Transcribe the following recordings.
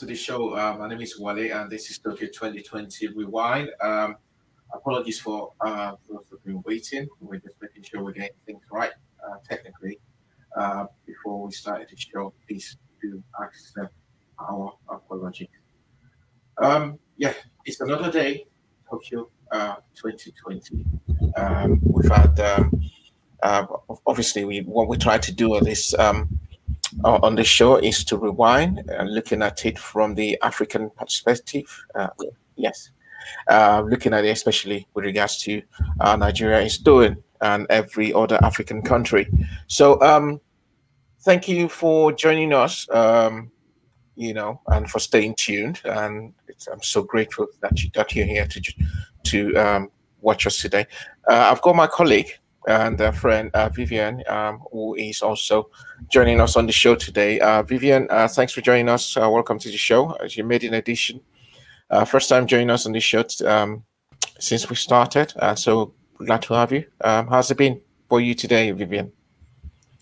to the show. Uh, my name is Wale, and this is Tokyo 2020 Rewind. Um, apologies for uh, those who've been waiting. We're just making sure we're getting things right uh, technically. Uh, before we started the show, please do accept our apologies. Um, yeah, it's another day, Tokyo uh, 2020. Um, we've had, um, uh, obviously, we what we try to do on this um, on the show is to rewind, uh, looking at it from the African perspective. Uh, yes, uh, looking at it especially with regards to uh, Nigeria is doing and every other African country. So, um, thank you for joining us. Um, you know, and for staying tuned. And I'm so grateful that you that you're here to to um, watch us today. Uh, I've got my colleague and a friend uh, Vivian, um, who is also joining us on the show today. Uh, Vivian, uh, thanks for joining us. Uh, welcome to the show. As you made an addition, uh, first time joining us on the show um, since we started. so glad to have you. Um, how's it been for you today, Vivian?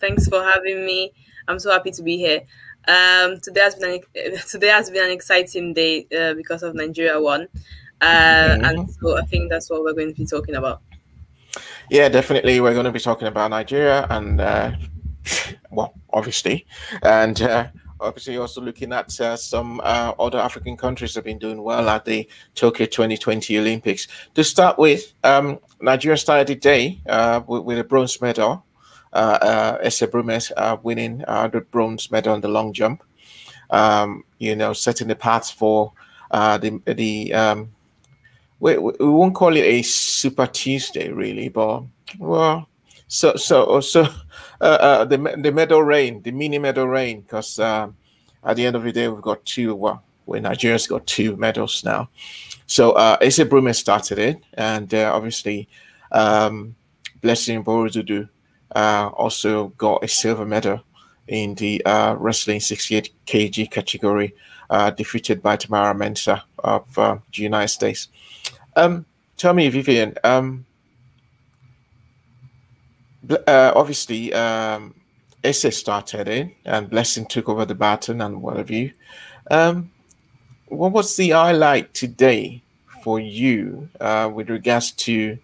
Thanks for having me. I'm so happy to be here. Um, today has been an, today has been an exciting day uh, because of Nigeria won, uh, mm-hmm. and so I think that's what we're going to be talking about. Yeah, definitely. We're going to be talking about Nigeria and, uh, well, obviously, and uh, obviously also looking at uh, some uh, other African countries have been doing well at the Tokyo 2020 Olympics. To start with, um, Nigeria started the day uh, with, with, a bronze medal. Uh, uh, Ese Brume uh, winning the bronze medal in the long jump. Um, you know, setting the path for the the um, we, we won't call it a Super Tuesday, really, but well, so so so uh, uh, the the medal rain, the mini medal rain, because um, at the end of the day, we've got two. Well, we Nigeria's got two medals now. So uh, Brume started it, and uh, obviously, um, Blessing Borodudu uh, also got a silver medal in the uh, wrestling 68 kg category, uh, defeated by Tamyra Mensah of uh, the United States. Um, tell me, Vivian. Um, uh, obviously, um, started in, and Blessing took over the baton, and what have you. Um, what was the highlight today for you uh, with regards to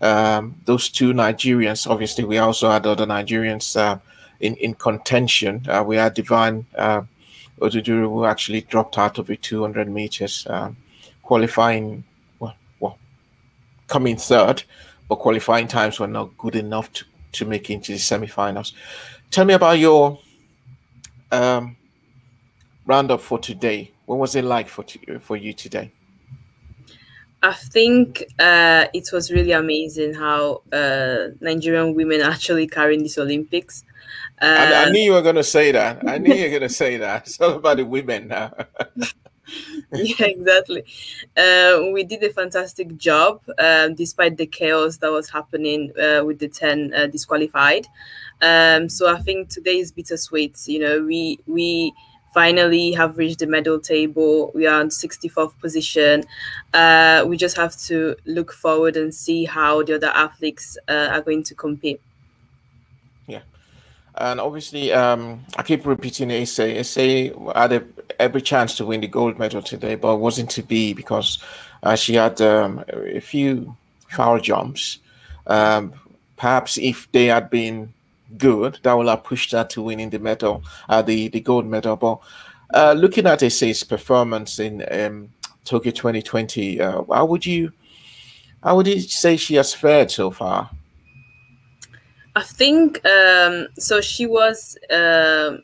um, those two Nigerians? Obviously, we also had other Nigerians uh, in in contention. Uh, we had Divine uh, who actually dropped out of the 200 meters, uh, qualifying coming third, but qualifying times were not good enough to, to make it into the semi-finals. Tell me about your um, roundup for today. What was it like for for you today? I think uh, it was really amazing how uh, Nigerian women actually carrying this Olympics. Uh, I, I, knew you were going to say that. I knew you were going to say that. It's all about the women now. yeah, exactly. Uh, we did a fantastic job um, despite the chaos that was happening uh, with the 10 uh, disqualified. Um, so I think today is bittersweet. You know, we, we, finally have reached the medal table. We are on 64th position. Uh, we just have to look forward and see how the other athletes uh, are going to compete. And obviously, um, I keep repeating Ese. Ese had a, every chance to win the gold medal today, but wasn't to be because uh, she had um, a few foul jumps. Um, perhaps if they had been good, that would have pushed her to winning the medal, uh, the, the gold medal. But uh, looking at Ese's performance in um, Tokyo 2020, uh, how would you how would you say she has fared so far? I think um, so. She was uh,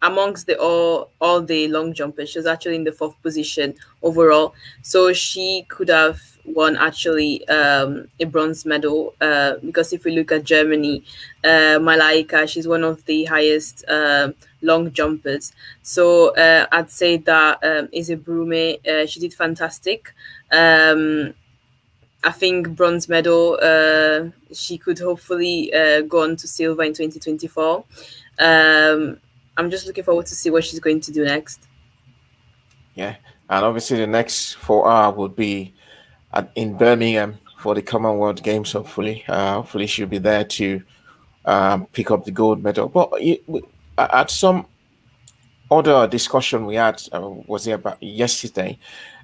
amongst the all all the long jumpers. She was actually in the fourth position overall, so she could have won actually um, a bronze medal. Uh, because if we look at Germany, uh, Malaika, she's one of the highest uh, long jumpers. So uh, I'd say that um, Brume, uh, she did fantastic. Um, I think bronze medal. Uh, she could hopefully uh, go on to silver in 2024. Um, I'm just looking forward to see what she's going to do next. Yeah, and obviously the next four her would be at, in Birmingham for the Commonwealth Games. Hopefully, uh, hopefully she'll be there to um, pick up the gold medal. But at some other discussion we had uh, was about yesterday.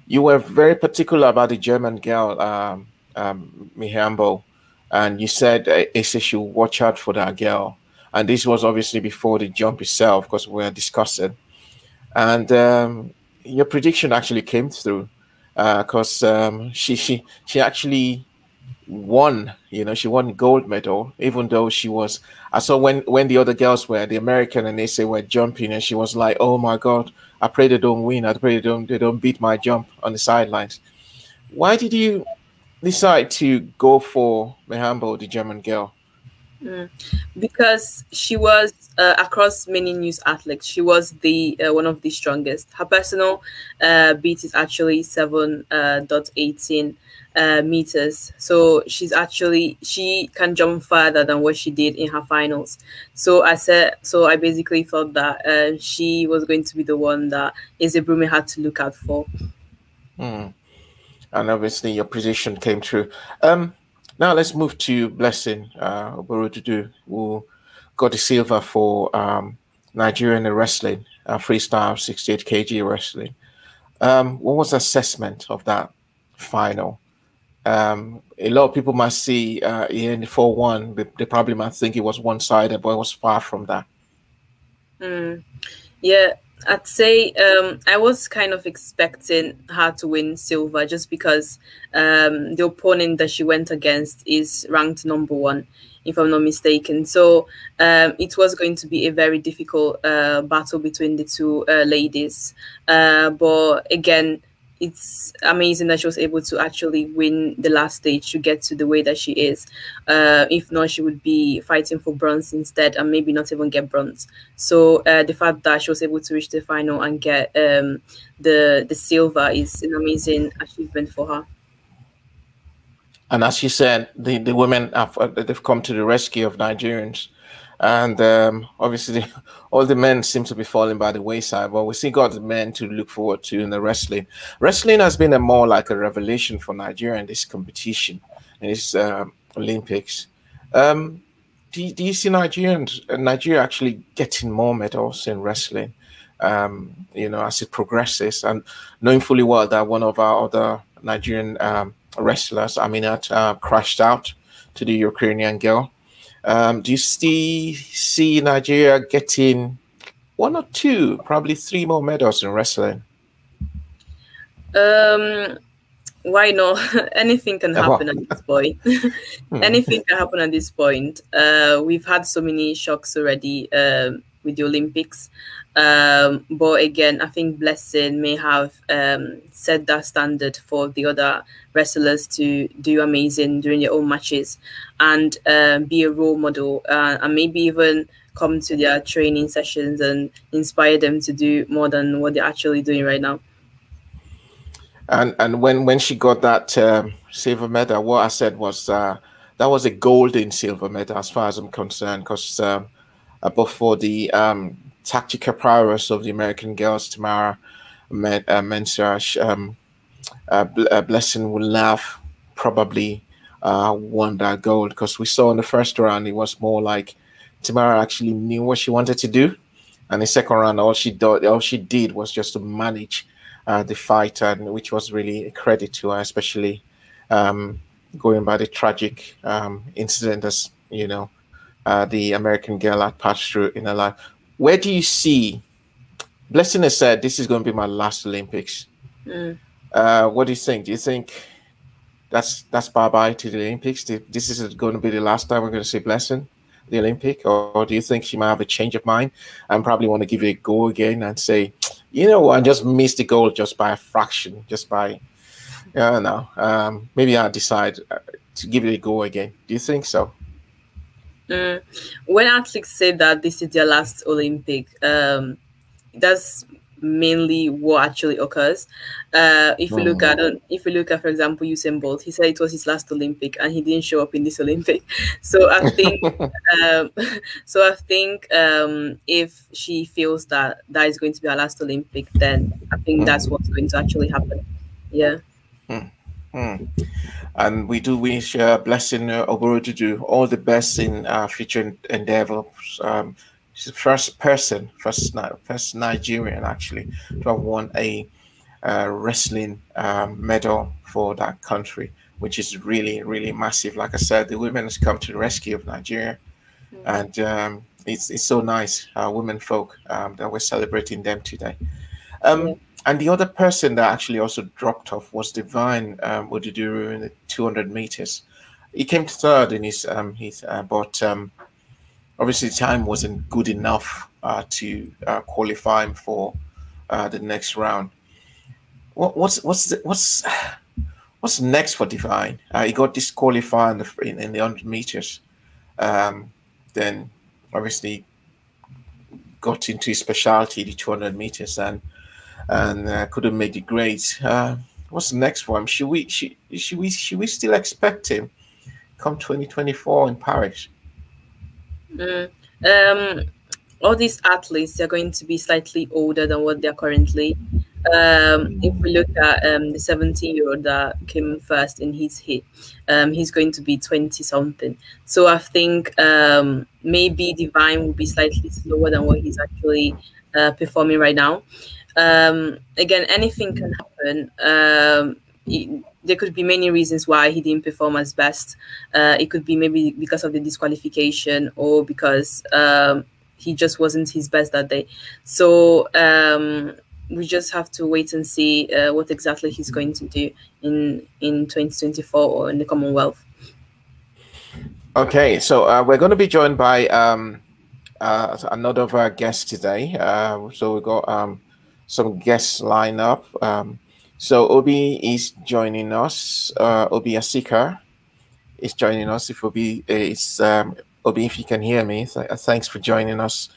You were very particular about the German girl, um, um, Mihambo, and you said uh, Ese should watch out for that girl. And this was obviously before the jump itself, because we were discussing. And um, your prediction actually came through, because uh, um, she she she actually won. You know, she won gold medal, even though she was. I saw when when the other girls were the American and they say were jumping, and she was like, "Oh my God, I pray they don't win. I pray they don't they don't beat my jump on the sidelines." Why did you decide to go for Mihambo, the German girl? Mm. Because she was uh, across many news outlets, she was the uh, one of the strongest. Her personal uh, beat is actually seven uh, dot eighteen uh, meters. So she's actually she can jump further than what she did in her finals. So I said, so I basically thought that uh, she was going to be the one that Brume had to look out for. Mm. And obviously, your prediction came true. Um, now let's move to Blessing uh, Oborududu, who got the silver for um, Nigerian wrestling, uh, freestyle 68 kg wrestling. Um, what was the assessment of that final? Um, a lot of people might see uh, in 4 1, they probably might think it was one sided, but it was far from that. Mm. Yeah, I'd say um, I was kind of expecting her to win silver just because um, the opponent that she went against is ranked number one, if I'm not mistaken. So um, it was going to be a very difficult uh, battle between the two uh, ladies. Uh, but again, it's amazing that she was able to actually win the last stage to get to the way that she is. Uh, if not, she would be fighting for bronze instead and maybe not even get bronze. So uh, the fact that she was able to reach the final and get um, the the silver is an amazing achievement for her. And as you said, the, the women have uh, they've come to the rescue of Nigerians and um, obviously all the men seem to be falling by the wayside but we got the men to look forward to in the wrestling. Wrestling has been a more like a revelation for nigeria in this competition in this um, olympics. Um, do, do you see nigerians uh, nigeria actually getting more medals in wrestling um, you know as it progresses? And knowing fully well that one of our other nigerian um, wrestlers aminat uh, crashed out to the ukrainian girl um, do you see see Nigeria getting one or two, probably three more medals in wrestling? Um, why not? Anything can happen at this point. Hmm. Anything can happen at this point. Uh, we've had so many shocks already uh, with the Olympics. Um, but again, I think Blessing may have um, set that standard for the other wrestlers to do amazing during their own matches and um, be a role model uh, and maybe even come to their training sessions and inspire them to do more than what they're actually doing right now. And and when when she got that um, silver medal, what I said was uh, that was a golden silver medal as far as I'm concerned, because uh, before the um, tactical prowess of the American girls, Tamyra uh, Mensah, um, uh, uh, Blessing will laugh probably uh, won that gold because we saw in the first round it was more like Tamara actually knew what she wanted to do, and the second round all she did all she did was just to manage uh, the fight, and which was really a credit to her, especially um, going by the tragic um, incident as you know uh, the American girl had passed through in her life. Where do you see? Blessing has said this is going to be my last Olympics. Mm. Uh, what do you think? Do you think that's that's bye bye to the Olympics? This is going to be the last time we're going to see Blessing the Olympic, or do you think she might have a change of mind and probably want to give it a go again and say, you know what, I just missed the goal just by a fraction, just by, I don't know, um, maybe I'll decide uh, to give it a go again. Do you think so? Mm. When athletes say that this is their last Olympic, um, that's mainly what actually occurs. Uh, if you look at mm. if you look at, for example, Usain Bolt, he said it was his last Olympic and he didn't show up in this Olympic. So I think, um, so I think um, if she feels that that is going to be her last Olympic, then I think that's what's going to actually happen. Yeah. Hmm. And we do wish uh, Blessing uh, to do all the best in uh, future endeavors. Um, she's the first person, first first Nigerian actually to have won a uh, wrestling um, medal for that country, which is really really massive. Like I said, the women has come to the rescue of Nigeria, mm-hmm. and um, it's it's so nice, uh, women folk, um, that we're celebrating them today. Um. And the other person that actually also dropped off was Divine um, Oduduru in the 200 meters. He came third in his um, his, uh, but um, obviously time wasn't good enough uh, to uh, qualify him for uh, the next round. What, what's what's the, what's what's next for Divine? Uh, he got disqualified in the in, in the 100 meters. Um, then obviously got into his specialty, the 200 meters, and and uh, couldn't make the grades. Uh, what's the next one? Should we should, should we should we still expect him come 2024 in Paris? Mm. Um, all these athletes are going to be slightly older than what they're currently. Um, if we look at um, the 17 year old that came first in his heat, um, he's going to be 20 something. So I think um, maybe Divine will be slightly slower than what he's actually uh, performing right now. Um, again, anything can happen. Um, there could be many reasons why he didn't perform as best. Uh, it could be maybe because of the disqualification or because um, he just wasn't his best that day. So um, we just have to wait and see uh, what exactly he's going to do in in 2024 or in the Commonwealth. Okay, so uh, we're going to be joined by um, uh, another of our guests today. Uh, so we got um, some guests lined up. Um, so Obi is joining us. Uh, Obi Asika is joining us. If Obi is um, Obi, if you can hear me, th- uh, thanks for joining us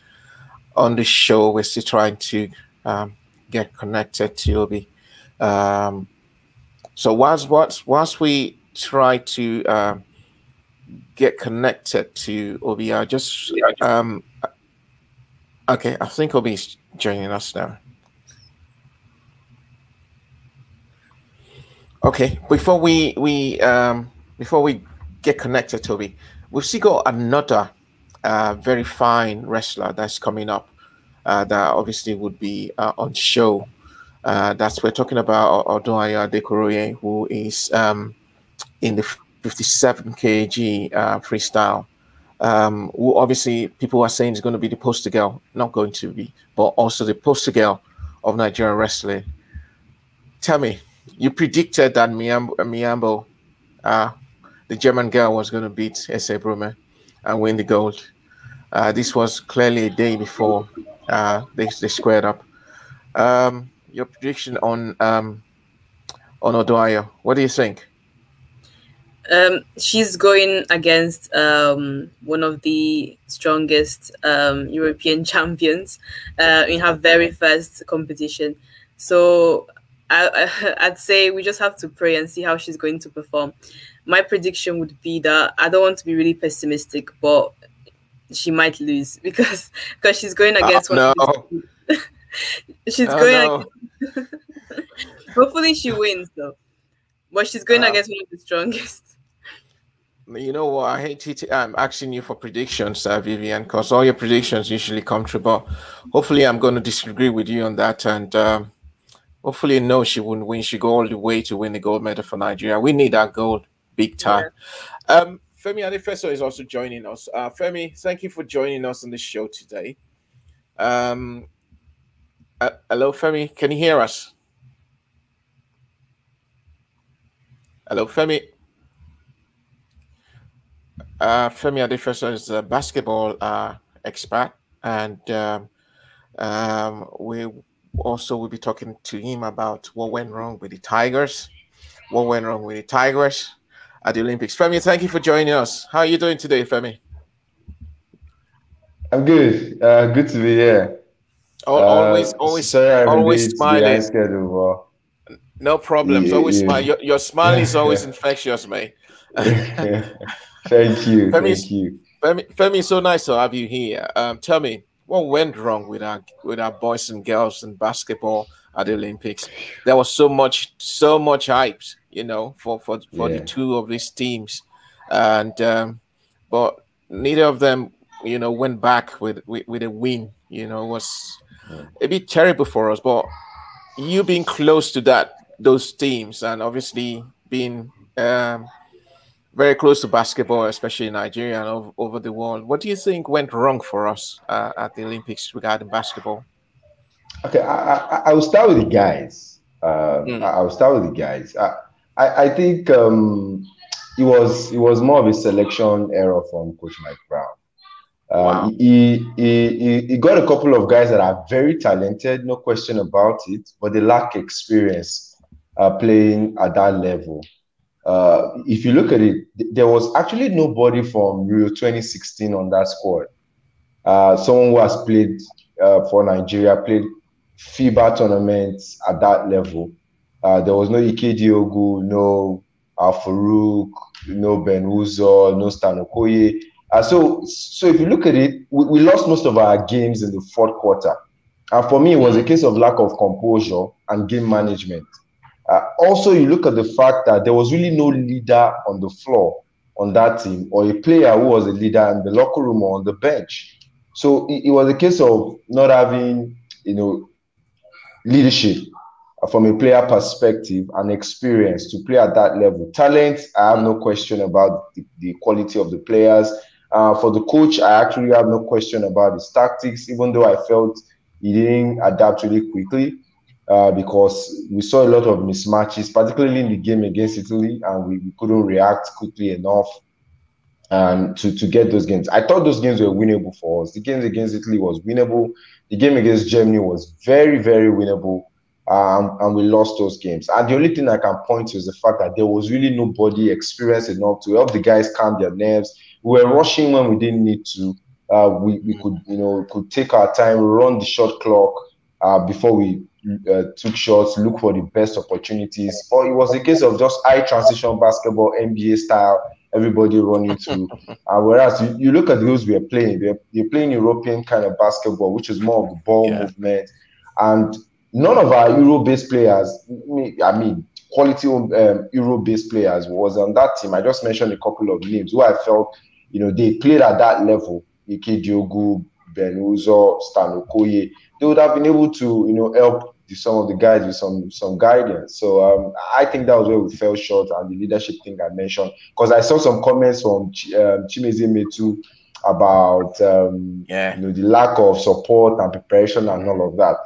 on the show. We're still trying to um, get connected to Obi. Um, so whilst, whilst whilst we try to uh, get connected to Obi, I just um, okay. I think Obi is joining us now. Okay, before we we um, before we get connected, Toby, we've still got another uh, very fine wrestler that's coming up. Uh, that obviously would be uh, on show. Uh, that's we're talking about Odunayo Adekuoroye, who is um, in the 57 kg uh, freestyle. Um, who obviously people are saying is going to be the poster girl, not going to be, but also the poster girl of Nigerian wrestling. Tell me, you predicted that Mihambo uh, the German girl, was going to beat Ese Brume and win the gold. Uh, this was clearly a day before uh, they, they squared up. Um, your prediction on um, on Odunayo, what do you think? Um, she's going against um, one of the strongest um, European champions uh, in her very first competition. So I, I'd say we just have to pray and see how she's going to perform. My prediction would be that I don't want to be really pessimistic, but she might lose because because she's going against oh, one. No. she's oh, going. No. hopefully, she wins though, but she's going uh, against one of the strongest. You know what? I hate it. I'm asking you for predictions, uh, Vivian, because all your predictions usually come true. But hopefully, I'm going to disagree with you on that, and um, Hopefully, no, she wouldn't win. She go all the way to win the gold medal for Nigeria. We need that gold big time. Yeah. Um, Femi Adefeso is also joining us. Uh, Femi, thank you for joining us on the show today. Um, uh, hello, Femi. Can you hear us? Hello, Femi. Uh, Femi Adefeso is a basketball uh, expert, and um, um, we also we'll be talking to him about what went wrong with the Tigers, what went wrong with the Tigers at the Olympics. Femi, thank you for joining us. How are you doing today, Femi? I'm good. Uh, good to be here. always, uh, always, always smiling. Schedule, no problems. Yeah, always yeah. smile. Your, your smile is always infectious, mate. thank you. Femi, thank you. Femi, Femi, so nice to have you here. Um, tell me, what went wrong with our with our boys and girls in basketball at the Olympics? There was so much so much hype, you know, for for, for yeah. the two of these teams, and um, but neither of them you know, went back with with, with a win. You know, was a bit terrible for us. But you being close to that those teams and obviously being um, very close to basketball, especially in Nigeria and over, over, the world. What do you think went wrong for us uh, at the Olympics regarding basketball? Okay, I, I, I will start with the guys. Uh, mm. I, I will start with the guys. I, I, I think um, it was it was more of a selection error from Coach Mike Brown. Um, wow. he, he, he, got a couple of guys that are very talented, no question about it, but they lack experience uh, playing at that level. Uh, if you look at it, there was actually nobody from Rio 2016 on that squad. Uh, someone who has played uh, for Nigeria, played FIBA tournaments at that level. Uh, there was no Ike Diogu, no Farouk, no Ben Uzoh, no Stan Okoye. Uh, so, so if you look at it, we, we, lost most of our games in the fourth quarter. And for me, it was a case of lack of composure and game management. Uh, also, you look at the fact that there was really no leader on the floor on that team, or a player who was a leader in the locker room or on the bench. So it, it was a case of not having, you know, leadership from a player perspective and experience to play at that level. Talent, I have no question about the, the quality of the players. Uh, for the coach, I actually have no question about his tactics, even though I felt he didn't adapt really quickly uh, because we saw a lot of mismatches, particularly in the game against Italy, and we, we couldn't react quickly enough um, to, to get those games. I thought those games were winnable for us. The games against Italy was winnable. The game against Germany was very, very winnable. Um, and we lost those games. And the only thing I can point to is the fact that there was really nobody experienced enough to help the guys calm their nerves. We were rushing when we didn't need to. Uh, we, we could, you know, could take our time, run the shot clock uh, before we uh, took shots, look for the best opportunities. Or it was a case of just high transition basketball, NBA style, everybody running to. uh, whereas you, you, look at those we are playing, they're, they're, playing European kind of basketball, which is more of the ball yeah. movement. And none of our Euro-based players, I mean, quality um, Euro-based players was on that team. I just mentioned a couple of names who I felt, you know, they played at that level. Ike Diogu, Ben Uzoh, Stan Okoye. They would have been able to, you know, help some of the guys with some some guidance. So um, I think that was where we fell short and the leadership thing I mentioned. Because I saw some comments from Ch- um, Chimezie Metu about um, yeah. you know the lack of support and preparation and all of that.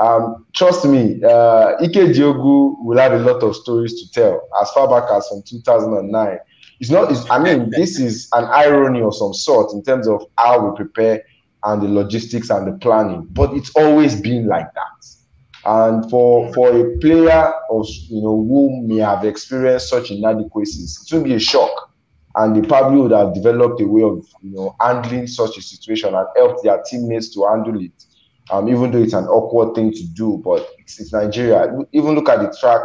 Um, trust me, uh, Ike Diogu will have a lot of stories to tell as far back as from 2009. It's not, it's, I mean, this is an irony of some sort in terms of how we prepare and the logistics and the planning, but it's always been like that. And for for a player of you know who may have experienced such inadequacies, it will be a shock. And they probably would have developed a way of you know handling such a situation and helped their teammates to handle it um, even though it's an awkward thing to do, but it's, it's Nigeria. Even look at the track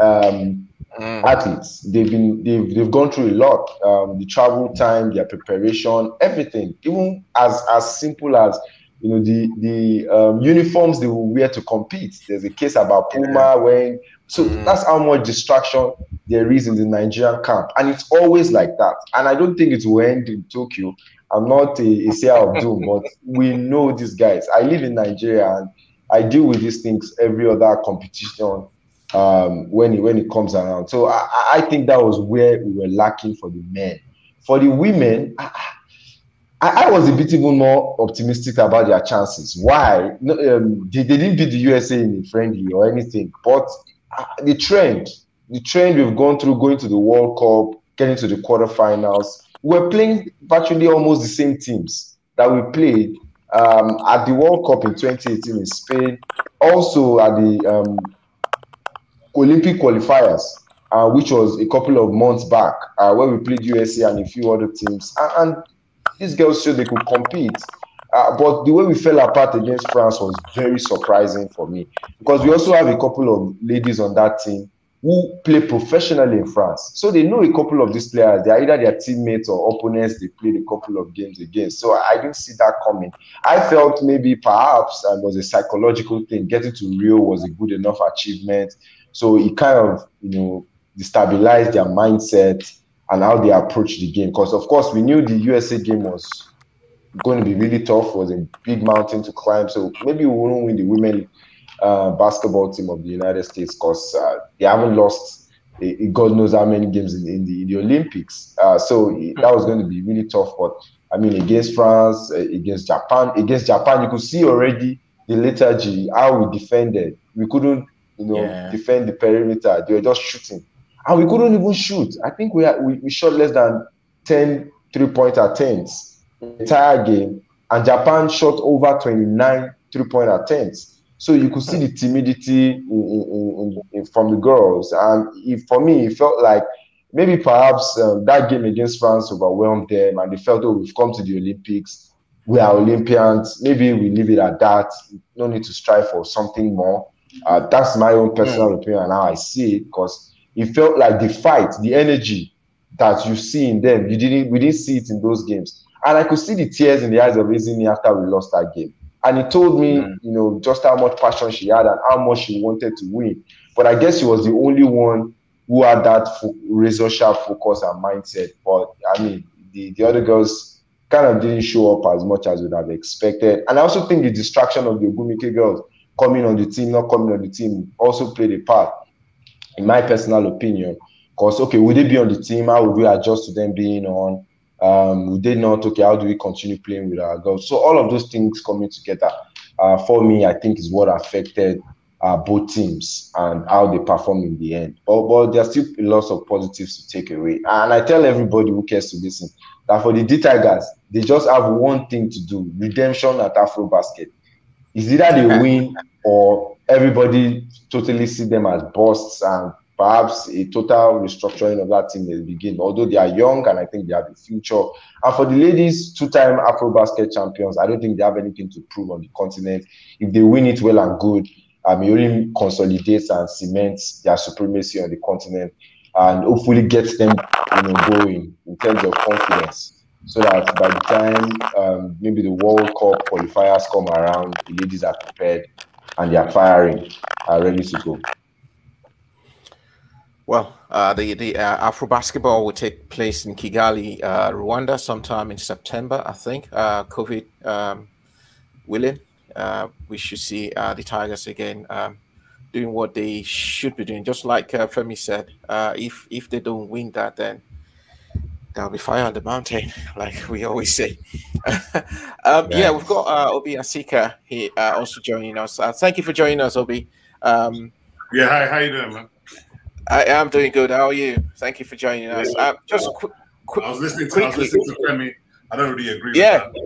um, mm. athletes. They've been they've they've gone through a lot. Um, the travel time, their preparation, everything. Even as as simple as you know the the um, uniforms they will wear to compete. There's a case about Puma wearing. So mm. that's how much distraction there is in the Nigerian camp, and it's always like that. And I don't think it will end in Tokyo. I'm not a, a sayer of doom, but we know these guys. I live in Nigeria and I deal with these things every other competition um, when it when it comes around. So I, I think that was where we were lacking for the men. For the women, I, I, was a bit even more optimistic about their chances. Why? Um, they, they didn't beat the USA in a friendly or anything, but uh, the trend, the trend we've gone through, going to the World Cup, getting to the quarterfinals, we're playing virtually almost the same teams that we played um, at the World Cup in 2018 in Spain, also at the um, Olympic qualifiers, uh, which was a couple of months back, uh, where we played USA and a few other teams. And, and these girls showed they could compete. Uh, but the way we fell apart against France was very surprising for me because we also have a couple of ladies on that team who play professionally in France. So they know a couple of these players. They are either their teammates or opponents they played a couple of games against. So I didn't see that coming. I felt maybe perhaps it was a psychological thing. Getting to Rio was a good enough achievement. So it kind of, you know, destabilized their mindset and how they approach the game. Because of course we knew the USA game was going to be really tough. Was a big mountain to climb. So maybe we won't win the women uh, basketball team of the United States because uh, they haven't lost a God knows how many games in, in the, in the Olympics. Uh, so that was going to be really tough. But I mean, against France, uh, against Japan, against Japan, you could see already the lethargy, how we defended. We couldn't, you know, yeah. defend the perimeter. They were just shooting. And we couldn't even shoot. I think we, we, we shot less than 10 three point attempts entire game. And Japan shot over 29 three point attempts. So you could see the timidity in, in, in, from the girls. And if, for me, it felt like maybe perhaps um, that game against France overwhelmed them and they felt, oh, we've come to the Olympics. We are Olympians. Maybe we leave it at that. No need to strive for something more. Uh, that's my own personal mm. opinion and how I see it because it felt like the fight, the energy that you see in them, you didn't we didn't see it in those games. And I could see the tears in the eyes of Ezinne after we lost that game. And he told me, mm. you know, just how much passion she had and how much she wanted to win. But I guess she was the only one who had that razor sharp focus and mindset. But I mean, the, the other girls kind of didn't show up as much as we'd have expected. And I also think the distraction of the Ogwumike girls coming on the team, not coming on the team, also played a part in my personal opinion. Because okay, would they be on the team? How would we adjust to them being on? Um, would they not? Okay, how do we continue playing with our girls? So all of those things coming together uh, for me, I think, is what affected uh, both teams and how they perform in the end. But, but there's still lots of positives to take away. And I tell everybody who cares to listen that for the D Tigers, they just have one thing to do: redemption at Afro Basket. Is either they win or everybody totally see them as busts and perhaps a total restructuring of that team will begin. Although they are young and I think they have a future. And for the ladies, two-time Afro Basket champions, I don't think they have anything to prove on the continent. If they win it well and good, um, it only consolidates and cements their supremacy on the continent and hopefully gets them you know, going in terms of confidence. So that by the time um, maybe the World Cup qualifiers come around, the ladies are prepared and they are firing, are ready to go. Well, uh, the the uh, Afro basketball will take place in Kigali, uh, Rwanda, sometime in September, I think. Uh, COVID um, willing, uh, we should see uh, the Tigers again um, doing what they should be doing. Just like Femi said, if if they don't win that, then there'll be fire on the mountain, like we always say. um, yeah, we've got Obi Asika here also joining us. thank you for joining us, Obi. Um, yeah, hi, how you doing, man? I am doing good. How are you? Thank you for joining us. Yeah. Um, just quick, quick, I was listening to, I was listening to Femi. I don't really agree yeah.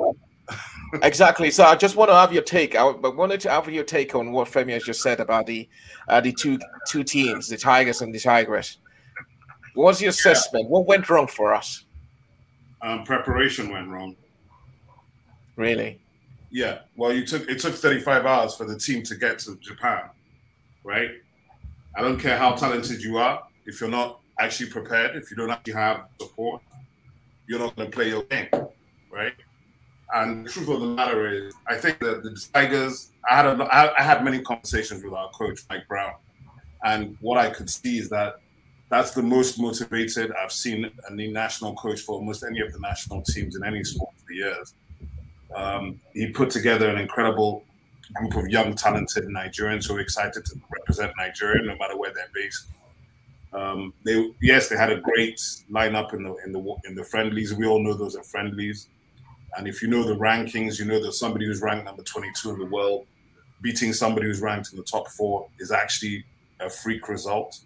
exactly. So I just want to have your take. I wanted to have your take on what Femi has just said about the uh, the two two teams, the Tigers and the Tigress. What's your assessment? Yeah. What went wrong for us? Um, preparation went wrong. Really? Yeah. Well, you took it took 35 hours for the team to get to Japan, right? I don't care how talented you are. If you're not actually prepared, if you don't actually have support, you're not going to play your game, right? And the truth of the matter is, I think that the Tigers. I had a, I had many conversations with our coach Mike Brown, and what I could see is that that's the most motivated I've seen a national coach for almost any of the national teams in any sport for years. Um, he put together an incredible group of young, talented Nigerians who are excited to represent Nigeria, no matter where they're based. Um, they yes, they had a great lineup in the in the in the friendlies. We all know those are friendlies, and if you know the rankings, you know that somebody who's ranked number 22 in the world beating somebody who's ranked in the top four is actually a freak result.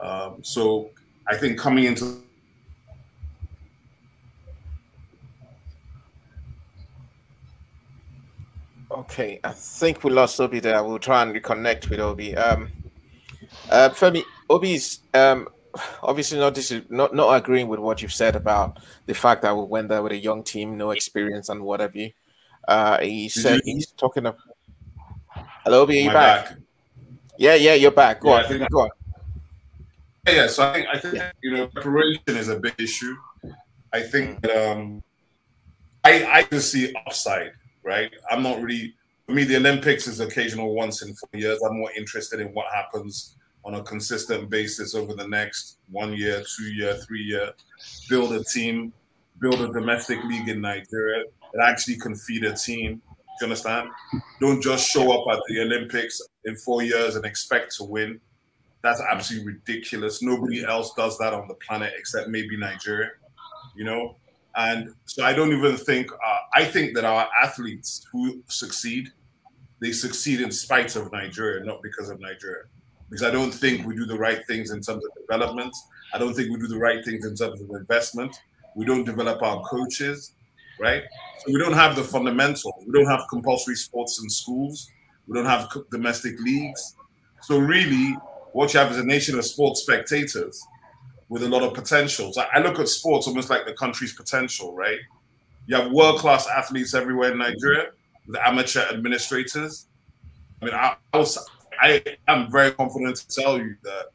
Um, so I think coming into Okay, I think we lost Obi there. We'll try and reconnect with Obi. Um, uh, Femi, Obi's um, obviously not this not not agreeing with what you've said about the fact that we went there with a young team, no experience, and what have you. Uh, he said he's talking of. Hello, Obi, are you back? back? Yeah, yeah, you're back. Go yeah, on, go on. Yeah, so I think I think you know preparation is a big issue. I think um, I I just see upside right? I'm not really, for me, the Olympics is occasional once in four years. I'm more interested in what happens on a consistent basis over the next one year, two year, three year, build a team, build a domestic league in Nigeria, that actually can feed a team. Do you understand? Don't just show up at the Olympics in four years and expect to win. That's absolutely ridiculous. Nobody else does that on the planet except maybe Nigeria, you know? And so I don't even think, uh, I think that our athletes who succeed, they succeed in spite of Nigeria, not because of Nigeria. Because I don't think we do the right things in terms of development. I don't think we do the right things in terms of investment. We don't develop our coaches, right? So we don't have the fundamentals. We don't have compulsory sports in schools. We don't have domestic leagues. So really, what you have is a nation of sports spectators with a lot of potential. So I look at sports almost like the country's potential, right? You have world class athletes everywhere in Nigeria, the amateur administrators. I mean, I, I was, I am very confident to tell you that.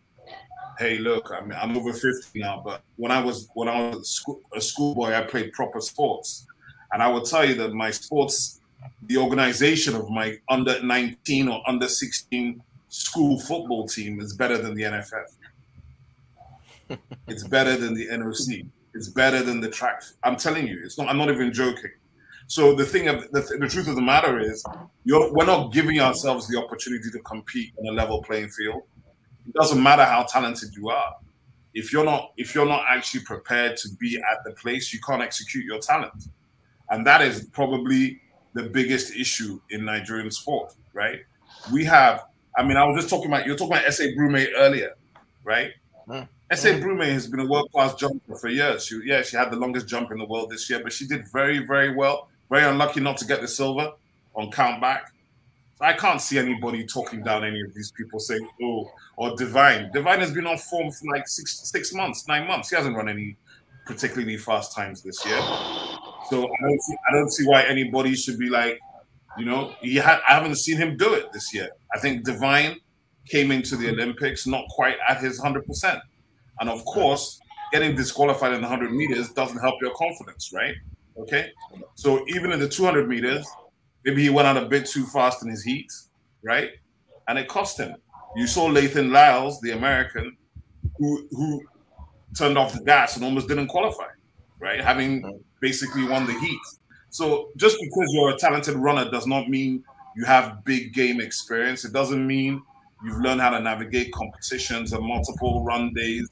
Hey, look, I mean, I'm over 50 now, but when I was when I was a, school, a schoolboy, I played proper sports, and I will tell you that my sports, the organization of my under 19 or under 16 school football team is better than the NFF it's better than the NOC. It's better than the track. I'm telling you, it's not. I'm not even joking. So the thing of the, the truth of the matter is, we're not giving ourselves the opportunity to compete on a level playing field. It doesn't matter how talented you are. If you're not, if you're not actually prepared to be at the place, you can't execute your talent, and that is probably the biggest issue in Nigerian sport. Right? We have. I mean, I was just talking about you're talking about Ese Brume earlier, right? Ese Brume has been a world class jumper for years. She, yeah, she had the longest jump in the world this year, but she did very, very well. Very unlucky not to get the silver on countback. So I can't see anybody talking down any of these people saying, "Oh," or Divine. Divine has been on form for like six, six months, nine months. He hasn't run any particularly fast times this year. So I don't see, I don't see why anybody should be like, you know, he had. I haven't seen him do it this year. I think Divine came into the Olympics not quite at his hundred percent. And of course, getting disqualified in the 100 meters doesn't help your confidence, right? Okay. So even in the 200 meters, maybe he went out a bit too fast in his heat, right? And it cost him. You saw Lathan Lyles, the American, who who turned off the gas and almost didn't qualify, right? Having basically won the heat. So just because you're a talented runner does not mean you have big game experience. It doesn't mean you've learned how to navigate competitions and multiple run days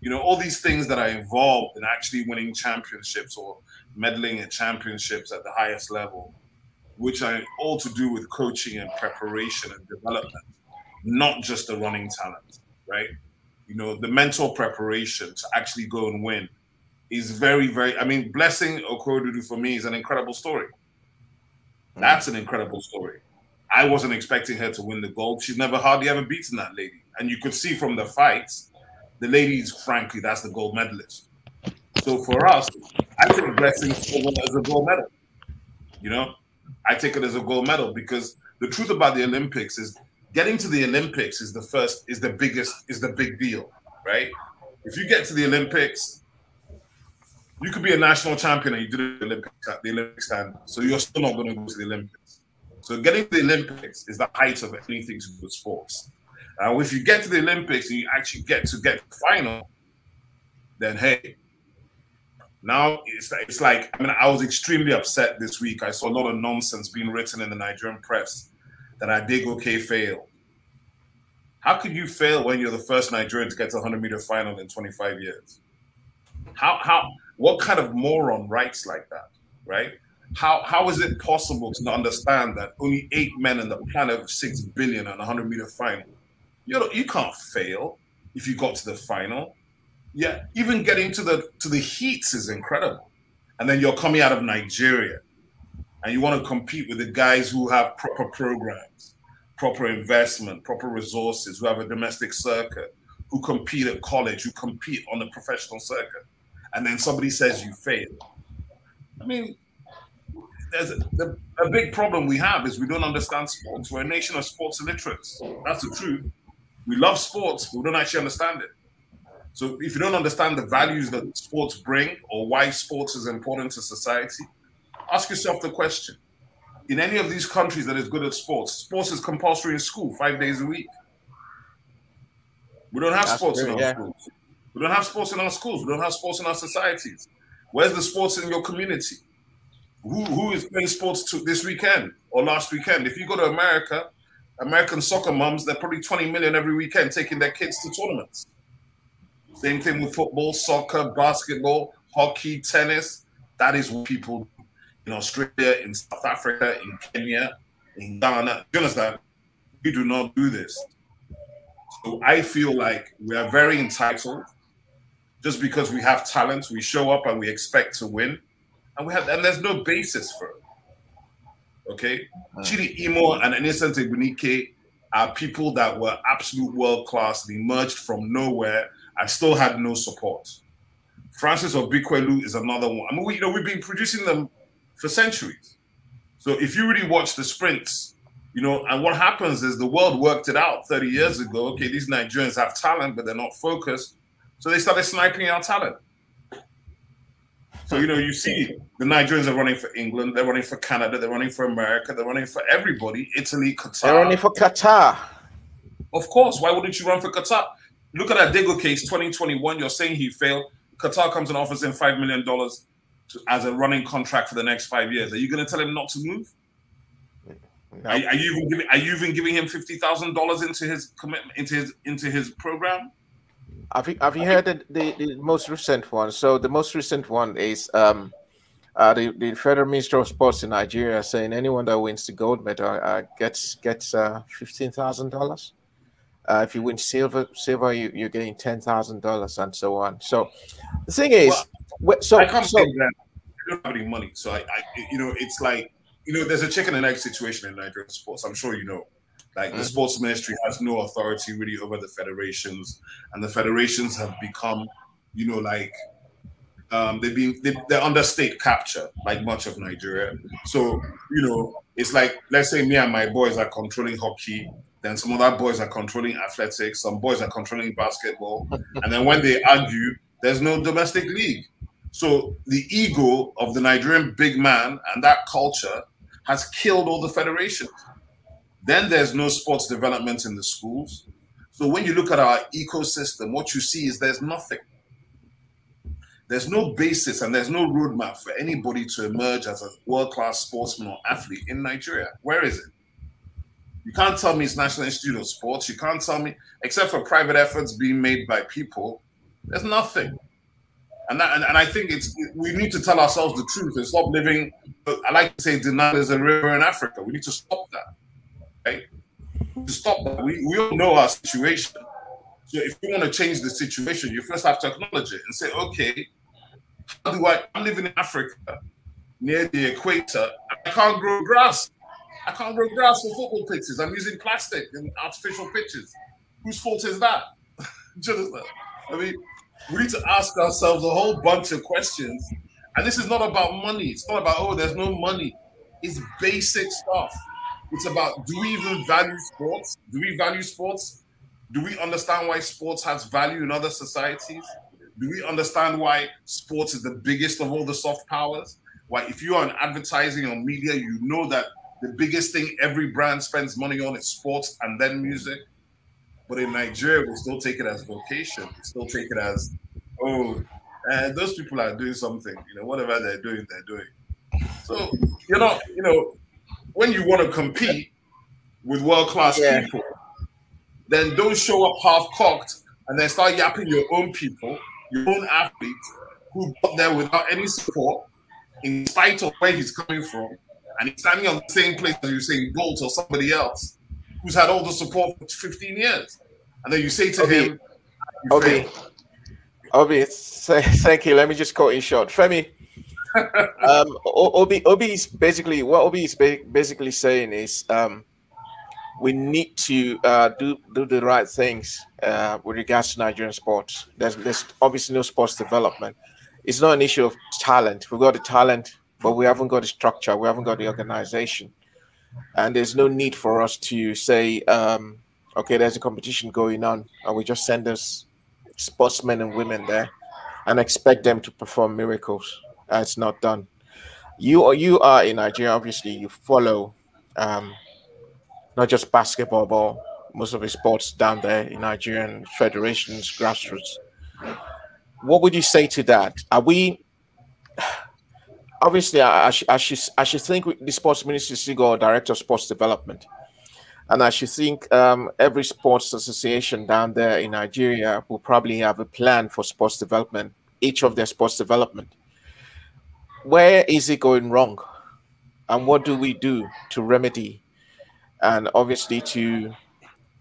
you know, all these things that are involved in actually winning championships or medaling at championships at the highest level, which are all to do with coaching and preparation and development, not just the running talent, right? You know, the mental preparation to actually go and win is very, very. I mean, Blessing Oborududu for me is an incredible story. Hmm. That's an incredible story. I wasn't expecting her to win the gold. She's never hardly ever beaten that lady. And you could see from the fights the ladies, frankly, that's the gold medalist. So for us, I take blessing as a gold medal. You know, I take it as a gold medal because the truth about the Olympics is getting to the Olympics is the first, is the biggest, is the big deal, right? If you get to the Olympics, you could be a national champion and you do the Olympics at the Olympic standard. So you're still not going to go to the Olympics. So getting to the Olympics is the height of anything to do with sports. Uh, if you get to the Olympics and you actually get to get the final, then hey, now it's, it's like, I mean, I was extremely upset this week. I saw a lot of nonsense being written in the Nigerian press that Adegoke failed. How could you fail when you're the first Nigerian to get to 100 meter final in 25 years? How, how, what kind of moron writes like that, right? How, how is it possible to not understand that only eight men in the planet of six billion on a 100 meter final you know, you can't fail if you got to the final. Yeah, even getting to the to the heats is incredible. And then you're coming out of Nigeria and you want to compete with the guys who have proper programs, proper investment, proper resources, who have a domestic circuit, who compete at college, who compete on the professional circuit. And then somebody says you failed. I mean, there's a, the, a big problem we have is we don't understand sports. We're a nation of sports illiterates. That's the truth we love sports, but we don't actually understand it. So if you don't understand the values that sports bring or why sports is important to society, ask yourself the question. In any of these countries that is good at sports, sports is compulsory in school five days a week. We don't have That's sports true, in our yeah. schools. We don't have sports in our schools. We don't have sports in our societies. Where's the sports in your community? who, who is playing sports to this weekend or last weekend? If you go to America, American soccer moms, they're probably 20 million every weekend taking their kids to tournaments. Same thing with football, soccer, basketball, hockey, tennis. That is what people in Australia, in South Africa, in Kenya, in Ghana. You understand? We do not do this. So I feel like we are very entitled. Just because we have talent, we show up and we expect to win, and we have and there's no basis for it. Okay, mm. Chidi Imo and Innocent Egbunike are people that were absolute world class. They emerged from nowhere and still had no support. Francis Obikwelu is another one. I mean, we, you know, we've been producing them for centuries. So if you really watch the sprints, you know, and what happens is the world worked it out 30 years ago. Okay, these Nigerians have talent, but they're not focused. So they started sniping our talent. So, you know, you see the Nigerians are running for England, they're running for Canada, they're running for America, they're running for everybody, Italy, Qatar. They're running for Qatar. Of course. Why wouldn't you run for Qatar? Look at that Dago case, 2021. You're saying he failed. Qatar comes and offers him $5 million as a running contract for the next five years. Are you going to tell him not to move? No. Are, are, you even giving Are you even giving him fifty thousand dollars into his commitment into his into his program? Have you Have you heard the, the, the, most recent one? So the most recent one is um, uh, the the Federal Minister of Sports in Nigeria saying anyone that wins the gold medal uh, gets gets uh, fifteen thousand dollars. Uh, if you win silver, silver you, you're getting ten thousand dollars and so on. So the thing is, well, so I can't so, that. I don't have any money, so I, I, you know, it's like you know, there's a chicken and egg situation in Nigerian sports. I'm sure you know. Like the sports ministry has no authority really over the federations, and the federations have become, you know, like um, they've been they, they're under state capture, like much of Nigeria. So you know, it's like let's say me and my boys are controlling hockey, then some other boys are controlling athletics, some boys are controlling basketball, and then when they argue, there's no domestic league. So the ego of the Nigerian big man and that culture has killed all the federations. Then there's no sports development in the schools. So when you look at our ecosystem, what you see is there's nothing. There's no basis and there's no roadmap for anybody to emerge as a world-class sportsman or athlete in Nigeria. Where is it? You can't tell me it's National Institute of Sports. You can't tell me, except for private efforts being made by people, there's nothing. And, that, and, and I think it's we need to tell ourselves the truth and stop living. I like to say, denial is a river in Africa. We need to stop that. Right? To stop that, we, we all know our situation. So if you want to change the situation, you first have to acknowledge it and say, okay, how do I? I'm living in Africa near the equator. I can't grow grass. I can't grow grass for football pitches. I'm using plastic and artificial pitches. Whose fault is that? I mean, we need to ask ourselves a whole bunch of questions. And this is not about money. It's not about, oh, there's no money. It's basic stuff. It's about do we even value sports? Do we value sports? Do we understand why sports has value in other societies? Do we understand why sports is the biggest of all the soft powers? Why, if you are in advertising or media, you know that the biggest thing every brand spends money on is sports and then music. But in Nigeria, we still take it as vocation. We still take it as, oh, and those people are doing something. You know, whatever they're doing, they're doing. So you're not, you know, when you want to compete with world class yeah. people, then don't show up half cocked and then start yapping your own people, your own athletes who got there without any support, in spite of where he's coming from, and he's standing on the same place as you say Bolt or somebody else who's had all the support for 15 years. And then you say to Obi, him, Obi, Obi, thank you. Let me just cut in short. Femi, um, Obi, Obi is basically what Obi is basically saying is um, we need to uh, do do the right things uh, with regards to Nigerian sports. There's, there's obviously no sports development. It's not an issue of talent. We've got the talent, but we haven't got the structure. We haven't got the organization and there's no need for us to say, um, okay, there's a competition going on, and we just send us sportsmen and women there and expect them to perform miracles. Uh, it's not done. You or you are in Nigeria. Obviously, you follow um, not just basketball, but most of the sports down there in Nigerian federations, grassroots. What would you say to that? Are we obviously, I, I, should, I, should, I should think the sports ministry should go director of sports development. And I should think um, every sports association down there in Nigeria will probably have a plan for sports development, each of their sports development. Where is it going wrong? And what do we do to remedy? And obviously to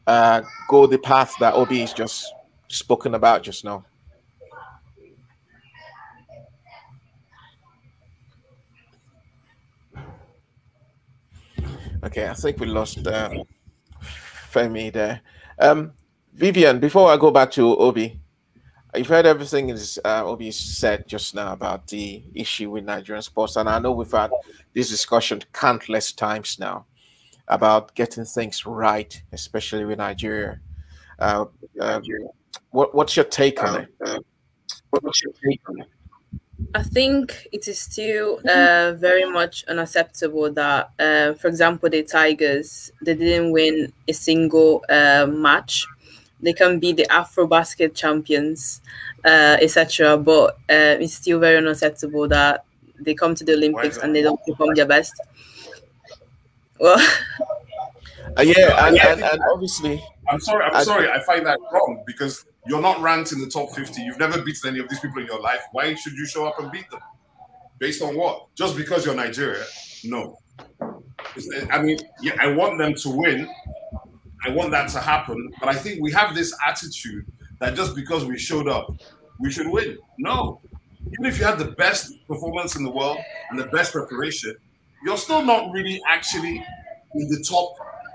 uh, go the path that Obi is just spoken about just now. Okay, I think we lost uh, Femi there. Um, Vivian, before I go back to Obi, you've heard everything is uh, Obi said just now about the issue with Nigerian sports, and I know we've had this discussion countless times now about getting things right, especially with Nigeria. Uh, uh, what, what's your take on it? What's your take on it? I think it is still uh, very much unacceptable that, uh, for example, the Tigers they didn't win a single uh, match. They can be the Afro Basket champions, uh, etc. But uh, it's still very unacceptable that they come to the Olympics and they don't perform their best. Well, uh, yeah, and, and, and, obviously, I'm sorry. I'm I, sorry. I find that wrong because you're not ranked in the top 50. You've never beaten any of these people in your life. Why should you show up and beat them? Based on what? Just because you're Nigeria? No. I mean, yeah, I want them to win. I want that to happen. But I think we have this attitude that just because we showed up, we should win. No. Even if you had the best performance in the world and the best preparation, you're still not really actually in the top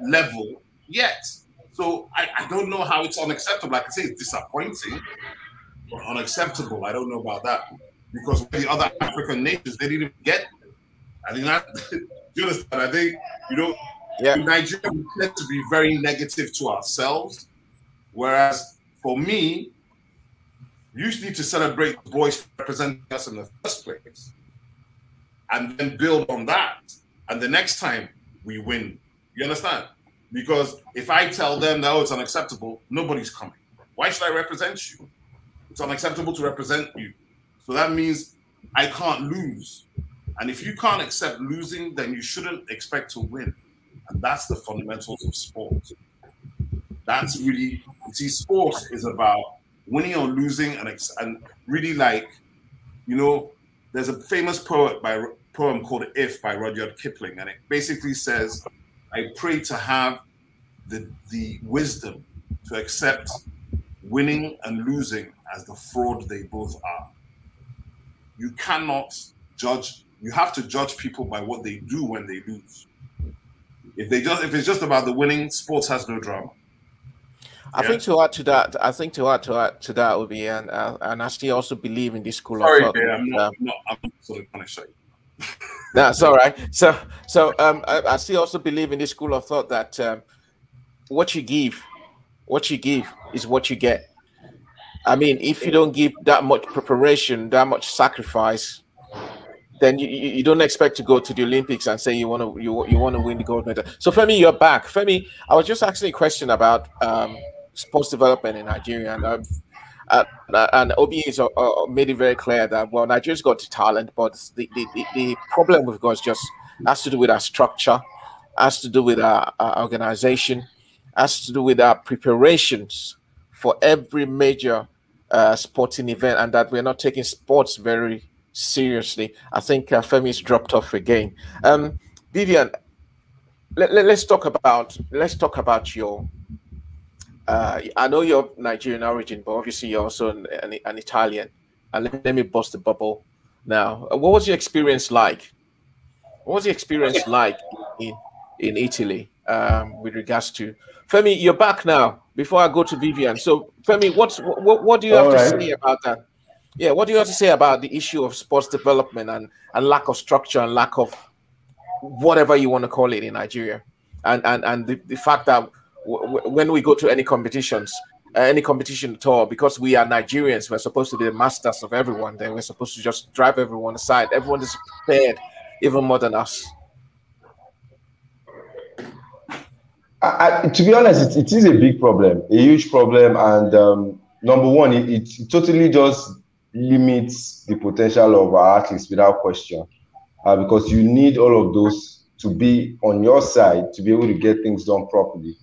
level yet. So I, I don't know how it's unacceptable. Like I say, it's disappointing, but unacceptable. I don't know about that because the other African nations they didn't get. I think that. you understand? I think you know. Yeah. In Nigeria, we tend to be very negative to ourselves, whereas for me, you need to celebrate the boys representing us in the first place, and then build on that. And the next time we win, you understand? Because if I tell them that oh, it's unacceptable, nobody's coming. Why should I represent you? It's unacceptable to represent you. So that means I can't lose. And if you can't accept losing, then you shouldn't expect to win. And that's the fundamentals of sport. That's really, see, sport is about winning or losing and, and really like, you know, there's a famous poet by poem called If by Rudyard Kipling, and it basically says I pray to have the, the wisdom to accept winning and losing as the fraud they both are. You cannot judge, you have to judge people by what they do when they lose. If they just if it's just about the winning, sports has no drama. I yeah. think to add to that, I think to add to add to that would be, and uh, and I still also believe in this school Sorry, of thought. I'm not, um, I'm not, I'm not sort of show. That's all right. So, so um, I, I, still also believe in this school of thought that um, what you give, what you give is what you get. I mean, if you don't give that much preparation, that much sacrifice, then you, you don't expect to go to the Olympics and say you want to you, you want to win the gold medal. So Femi, you're back. Femi, I was just asking a question about um, sports development in Nigeria, and I've uh, and Obi has uh, uh, made it very clear that well, Nigeria's got the talent, but the, the, the, the, problem we've got just has to do with our structure, has to do with our, our organization, has to do with our preparations for every major uh, sporting event, and that we're not taking sports very seriously. I think uh, Femi's dropped off again. Um, Vivian, let, let, let's talk about let's talk about your uh, I know you're Nigerian origin, but obviously you're also an, an, an Italian. And let, let, me bust the bubble now. Uh, what was your experience like? What was the experience like in in Italy um, with regards to Femi? You're back now. Before I go to Vivian, so Femi, what's what, what do you have All to right. say about that? Yeah, what do you have to say about the issue of sports development and and lack of structure and lack of whatever you want to call it in Nigeria, and and and the, the fact that when we go to any competitions, uh, any competition at all, because we are Nigerians, we're supposed to be the masters of everyone. Then we're supposed to just drive everyone aside. Everyone is prepared, even more than us. I, I, to be honest, it, it is a big problem, a huge problem, and um, number one, it, it, totally just limits the potential of our athletes without question. uh, because you need all of those to be on your side to be able to get things done properly.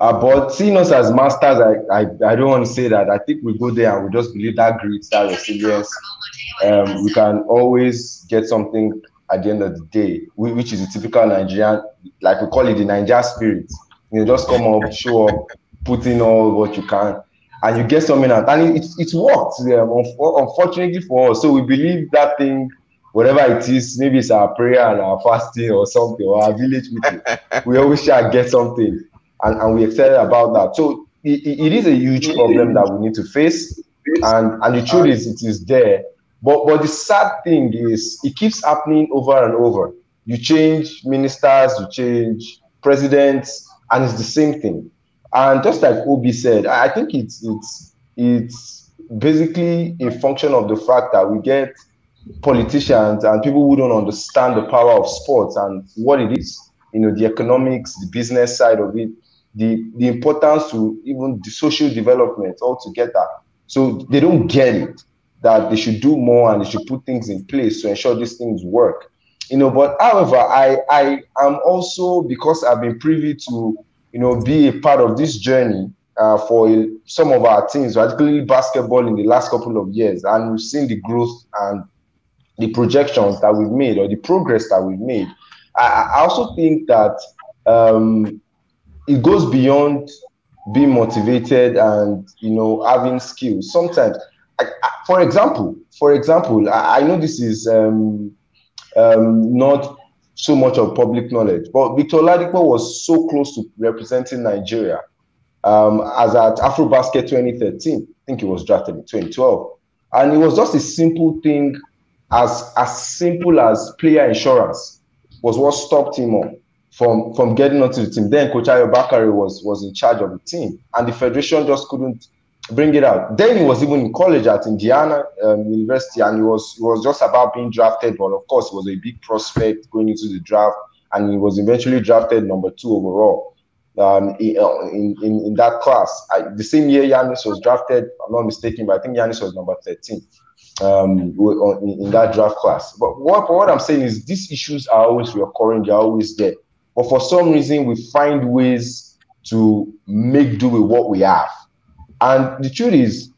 Uh, but seeing us as masters, I, I, I don't want to say that. I think we go there and we just believe that grit, that resilience. Um, we can always get something at the end of the day, which is a typical Nigerian, like we call it the Naija spirit. You know, just come up, show up, put in all what you can, and you get something out. And it, it, it worked, um, unfortunately for us. So we believe that thing, whatever it is, maybe it's our prayer and our fasting or something, or our village meeting, we always try to get something and, and we're excited about that. So it, it is a huge problem that we need to face, and and the truth is it is there. But but the sad thing is it keeps happening over and over. You change ministers, you change presidents, and it's the same thing. And just like Obi said, I think it's it's it's basically a function of the fact that we get politicians and people who don't understand the power of sports and what it is. You know, the economics, the business side of it, the the importance to even the social development altogether. So they don't get it that they should do more and they should put things in place to ensure these things work. You know, but however, I I am also because I've been privy to you know be a part of this journey uh, for some of our teams, particularly basketball in the last couple of years, and we've seen the growth and the projections that we've made or the progress that we've made. I, I also think that um, it goes beyond being motivated and you know having skills sometimes I, I, for example for example i, know this is um, um, not so much of public knowledge. But victor Oladipo was so close to representing nigeria um, as at afrobasket 2013 i think he was drafted in 2012 and it was just a simple thing as as simple as player insurance was what stopped him on from from getting onto the team. Then Coach Ayo Bakare was was in charge of the team, and the federation just couldn't bring it out. Then he was even in college at Indiana um, University, and he was he was just about being drafted. But of course, he was a big prospect going into the draft, and he was eventually drafted number two overall um, in, in, in that class. I, the same year Giannis was drafted, I'm not mistaken, but I think Giannis was number 13 um, in, in that draft class. But what, what I'm saying is these issues are always recurring, they're always there. But for some reason, we find ways to make do with what we have. And the truth is,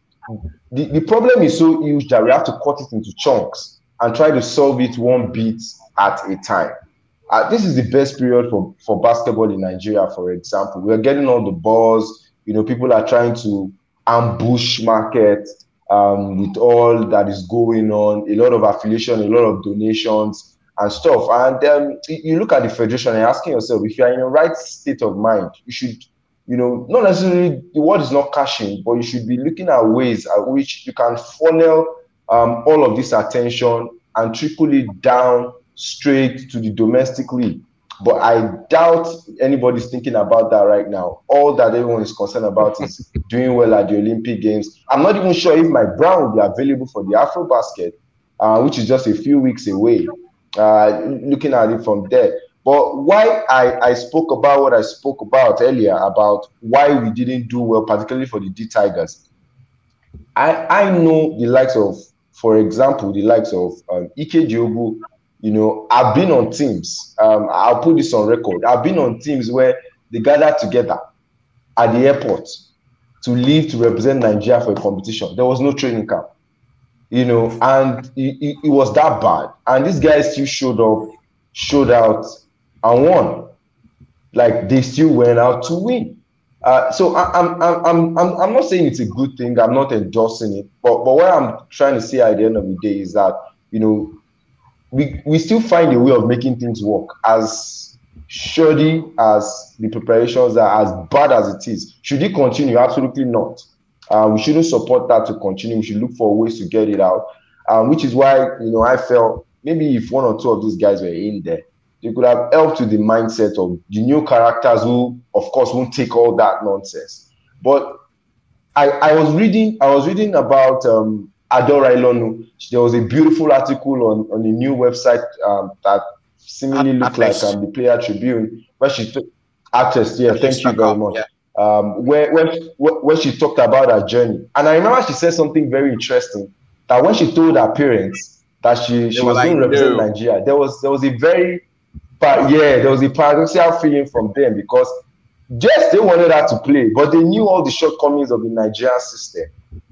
the, the problem is so huge that we have to cut it into chunks and try to solve it one bit at a time. Uh, this is the best period for, for basketball in Nigeria, for example. We are getting all the balls. You know, people are trying to ambush market um, with all that is going on. A lot of affiliation, a lot of donations and stuff. And um, you look at the federation and asking yourself if you are in the right state of mind, you should, you know, not necessarily the word is not cashing, but you should be looking at ways at which you can funnel um, all of this attention and trickle it down straight to the domestic league. But I doubt anybody's thinking about that right now. All that everyone is concerned about is doing well at the Olympic Games. I'm not even sure if Mike Brown will be available for the Afro Basket, uh, which is just a few weeks away uh, looking at it from there. But why I, I spoke about what I spoke about earlier about why we didn't do well, particularly for the D Tigers. I, I know the likes of, for example, the likes of um, Ike Diogu, you know, I've been on teams. Um, I'll put this on record. I've been on teams where they gather together at the airport to leave to represent Nigeria for a competition. There was no training camp you know, and it, it, was that bad. And these guys still showed up, showed out, and won. Like they still went out to win. Uh, so I, I'm, I'm, I'm, I'm not saying it's a good thing. I'm not endorsing it. But, but what I'm trying to say at the end of the day is that, you know, we, we still find a way of making things work as shoddy as the preparations are, as bad as it is. Should it continue? Absolutely not. Uh, we shouldn't support that to continue. We should look for ways to get it out, um, which is why you know I felt maybe if one or two of these guys were in there, they could have helped with the mindset of the new characters who, of course, won't take all that nonsense. But I, I was reading I was reading about um, Adaora Elonu. There was a beautiful article on on a new website um, that seemingly looked like um, the Player Tribune, where she took actress. Yeah, thank you very much. Yeah um, where, where, where she talked about her journey. And I remember she said something very interesting that when she told her parents that she she was like, going to represent no. Nigeria. There was there was a very but yeah, there was a paradoxical feeling from them because just they wanted her to play, but they knew all the shortcomings of the Nigerian system.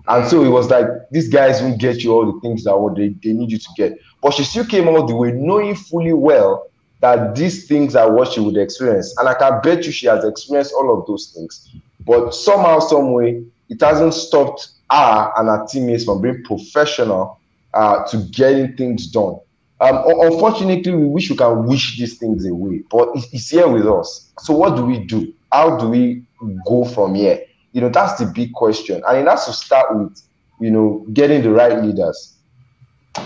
And so it was like these guys won't get you all the things that what they, they need you to get. But she still came all the way, knowing fully well that these things are what she would experience. And I can bet you she has experienced all of those things. But somehow, some way, it hasn't stopped her and her teammates from being professional uh, to getting things done. Um, unfortunately, we wish we can wish these things away, but it's here with us. So, what do we do? How do we go from here? You know, that's the big question, and it has to start with, you know, getting the right leaders.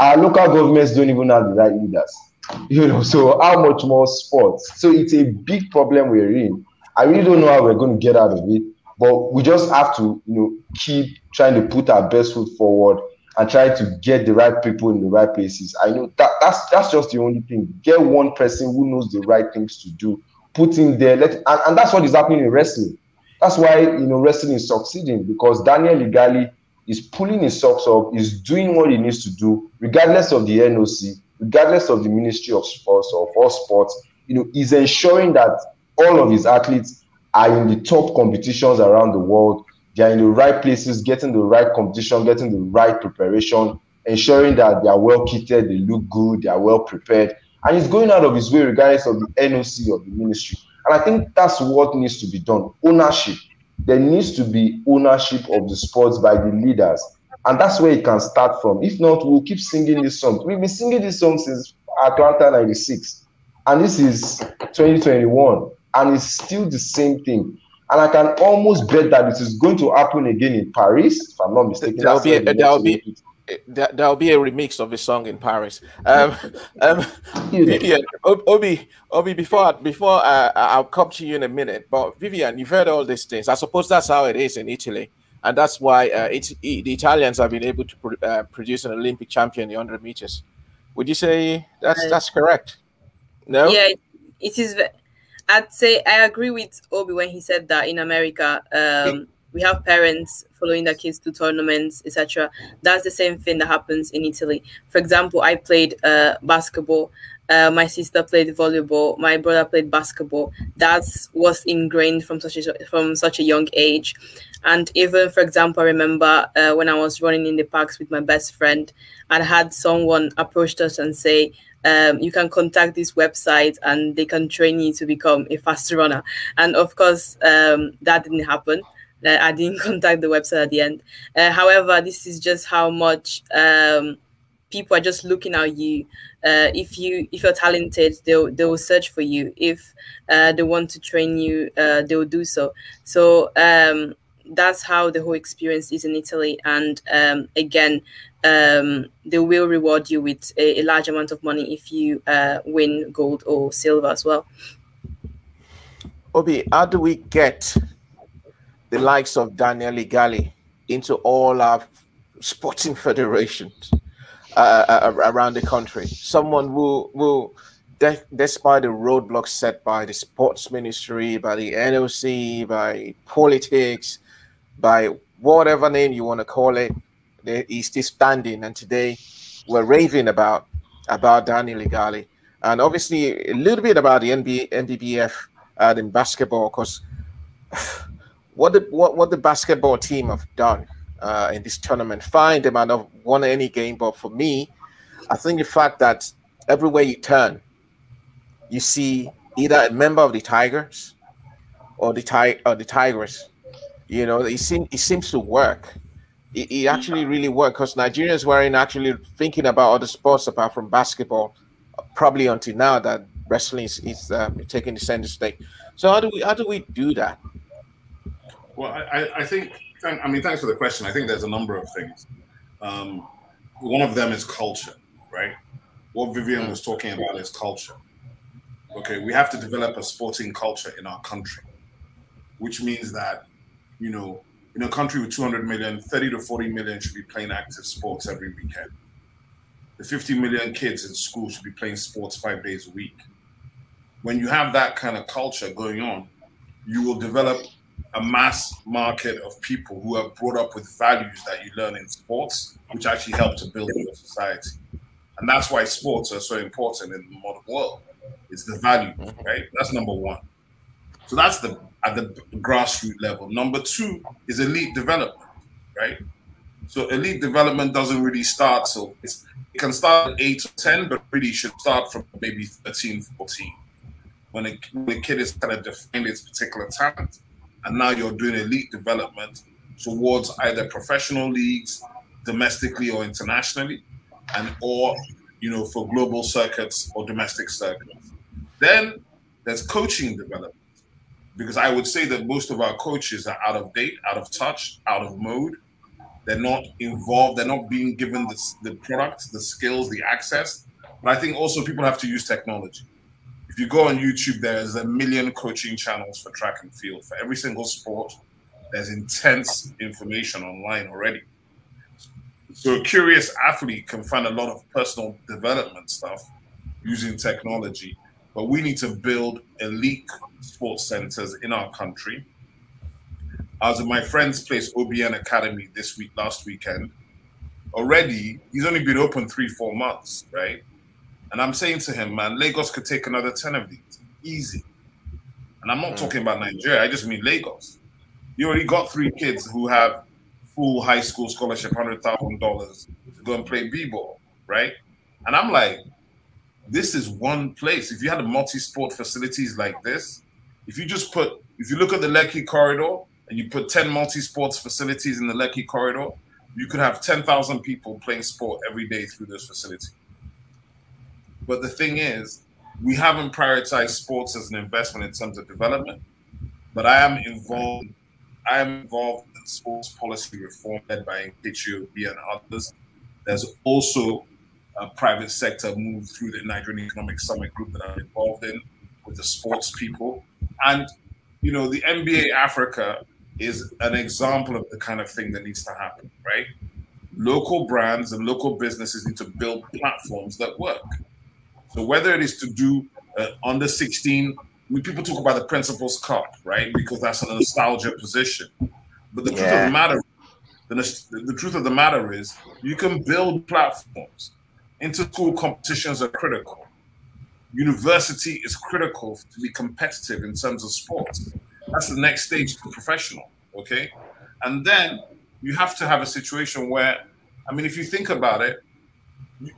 Our local governments don't even have the right leaders. You know, so how much more sports? So it's a big problem we're in. I really don't know how we're going to get out of it, but we just have to, you know, keep trying to put our best foot forward and try to get the right people in the right places. I know that that's that's just the only thing. Get one person who knows the right things to do, put in there, let and, and that's what is happening in wrestling. That's why you know wrestling is succeeding because Daniel Igali is pulling his socks up, is doing what he needs to do, regardless of the NOC, regardless of the Ministry of Sports or all sports. You know, is ensuring that all of his athletes are in the top competitions around the world they're in the right places, getting the right competition, getting the right preparation, ensuring that they are well kitted, they look good, they are well prepared. And he's going out of his way, regardless of the NOC of the ministry. And I think that's what needs to be done ownership. There needs to be ownership of the sports by the leaders. And that's where it can start from. If not, we'll keep singing this song. We've been singing this song since Atlanta 96. And this is 2021. And it's still the same thing. And I can almost bet that this is going to happen again in Paris, if I'm not mistaken. There'll be, a, there'll be, there'll be a remix of the song in Paris. Um, um, Vivian, Obi, Obi, before before uh, I'll come to you in a minute. But Vivian, you've heard all these things. I suppose that's how it is in Italy, and that's why uh, it, the Italians have been able to uh, produce an Olympic champion in the 100 meters. Would you say that's that's correct? No. Yeah, it is. I'd say I agree with Obi when he said that in America, um, we have parents following their kids to tournaments, etc. That's the same thing that happens in Italy. For example, I played uh, basketball. Uh, my sister played volleyball. My brother played basketball. That was ingrained from such a from such a young age. And even, for example, I remember uh, when I was running in the parks with my best friend, I had someone approached us and say, um, you can contact this website and they can train you to become a fast runner. And of course, um, that didn't happen. Uh, I didn't contact the website at the end. Uh, however, this is just how much um, people are just looking at you. Uh, if you if you're talented, they'll they will search for you. If uh, they want to train you, uh, they will do so. So um, that's how the whole experience is in Italy. And um, again, um, they will reward you with a, a, large amount of money if you uh, win gold or silver as well. Obi, how do we get the likes of Daniel Igali into all our sporting federations uh, uh, uh around the country? Someone who will, de- despite the roadblocks set by the sports ministry, by the NOC, by politics, by whatever name you want to call it, he's still standing. And today we're raving about about Daniel Igali, and obviously a little bit about the NBA, NBBF uh, in basketball, because what the what, what the basketball team have done uh, in this tournament. Fine, they might not won any game, but for me, I think the fact that everywhere you turn, you see either a member of the Tigers or the Ti- or the Tigers. You know, it seems it seems to work it, it actually really worked because Nigerians weren't actually thinking about other sports apart from basketball, probably until now that wrestling is, is uh, taking the center stage. So how do we how do we do that? Well, I, I think I mean thanks for the question. I think there's a number of things. Um, one of them is culture, right? What Vivian was talking about is culture. Okay, we have to develop a sporting culture in our country, which means that you know in a country with 200 million, 30 to 40 million should be playing active sports every weekend. The 50 million kids in school should be playing sports five days a week. When you have that kind of culture going on, you will develop a mass market of people who are brought up with values that you learn in sports, which actually help to build your society. And that's why sports are so important in the modern world. It's the value, right? That's number one. So that's the at the grassroots level. Number two is elite development, right? So elite development doesn't really start. So it can start at 8 or 10, but really should start from maybe 13, 14. When a, when a kid is kind of defined its particular talent. And now you're doing elite development towards either professional leagues, domestically or internationally, and or you know for global circuits or domestic circuits. Then there's coaching development because I would say that most of our coaches are out of date, out of touch, out of mode. They're not involved. They're not being given the, the product, the skills, the access. But I think also people have to use technology. If you go on YouTube, there's a million coaching channels for track and field. For every single sport, there's intense information online already. So a curious athlete can find a lot of personal development stuff using technology. But we need to build elite sports centers in our country. I was at my friend's place, OBN Academy, this week, last weekend. Already, he's only been open three, four months, right? And I'm saying to him, man, Lagos could take another 10 of these. Easy. And I'm not mm. talking about Nigeria, I just mean Lagos. You already got three kids who have full high school scholarship, $100,000 to go and play B ball, right? And I'm like, this is one place. If you had a multi-sport facilities like this, if you just put, if you look at the Lekki corridor and you put 10 multi-sports facilities in the Lekki corridor, you could have 10,000 people playing sport every day through those facilities. But the thing is, we haven't prioritized sports as an investment in terms of development. But I am involved. I am involved in sports policy reform led by Nkechi and others. There's also a private sector move through the Nigerian Economic Summit group that I'm involved in with the sports people. And, you know, the NBA Africa is an example of the kind of thing that needs to happen, right? Local brands and local businesses need to build platforms that work. So whether it is to do uh, under 16, I mean, people talk about the Principals Cup, right? Because that's a nostalgia position. But the yeah. truth of the matter, the, the truth of the matter is, you can build platforms. Inter-school competitions are critical. University is critical to be competitive in terms of sports. That's the next stage to professional. Okay, and then you have to have a situation where, I mean, if you think about it,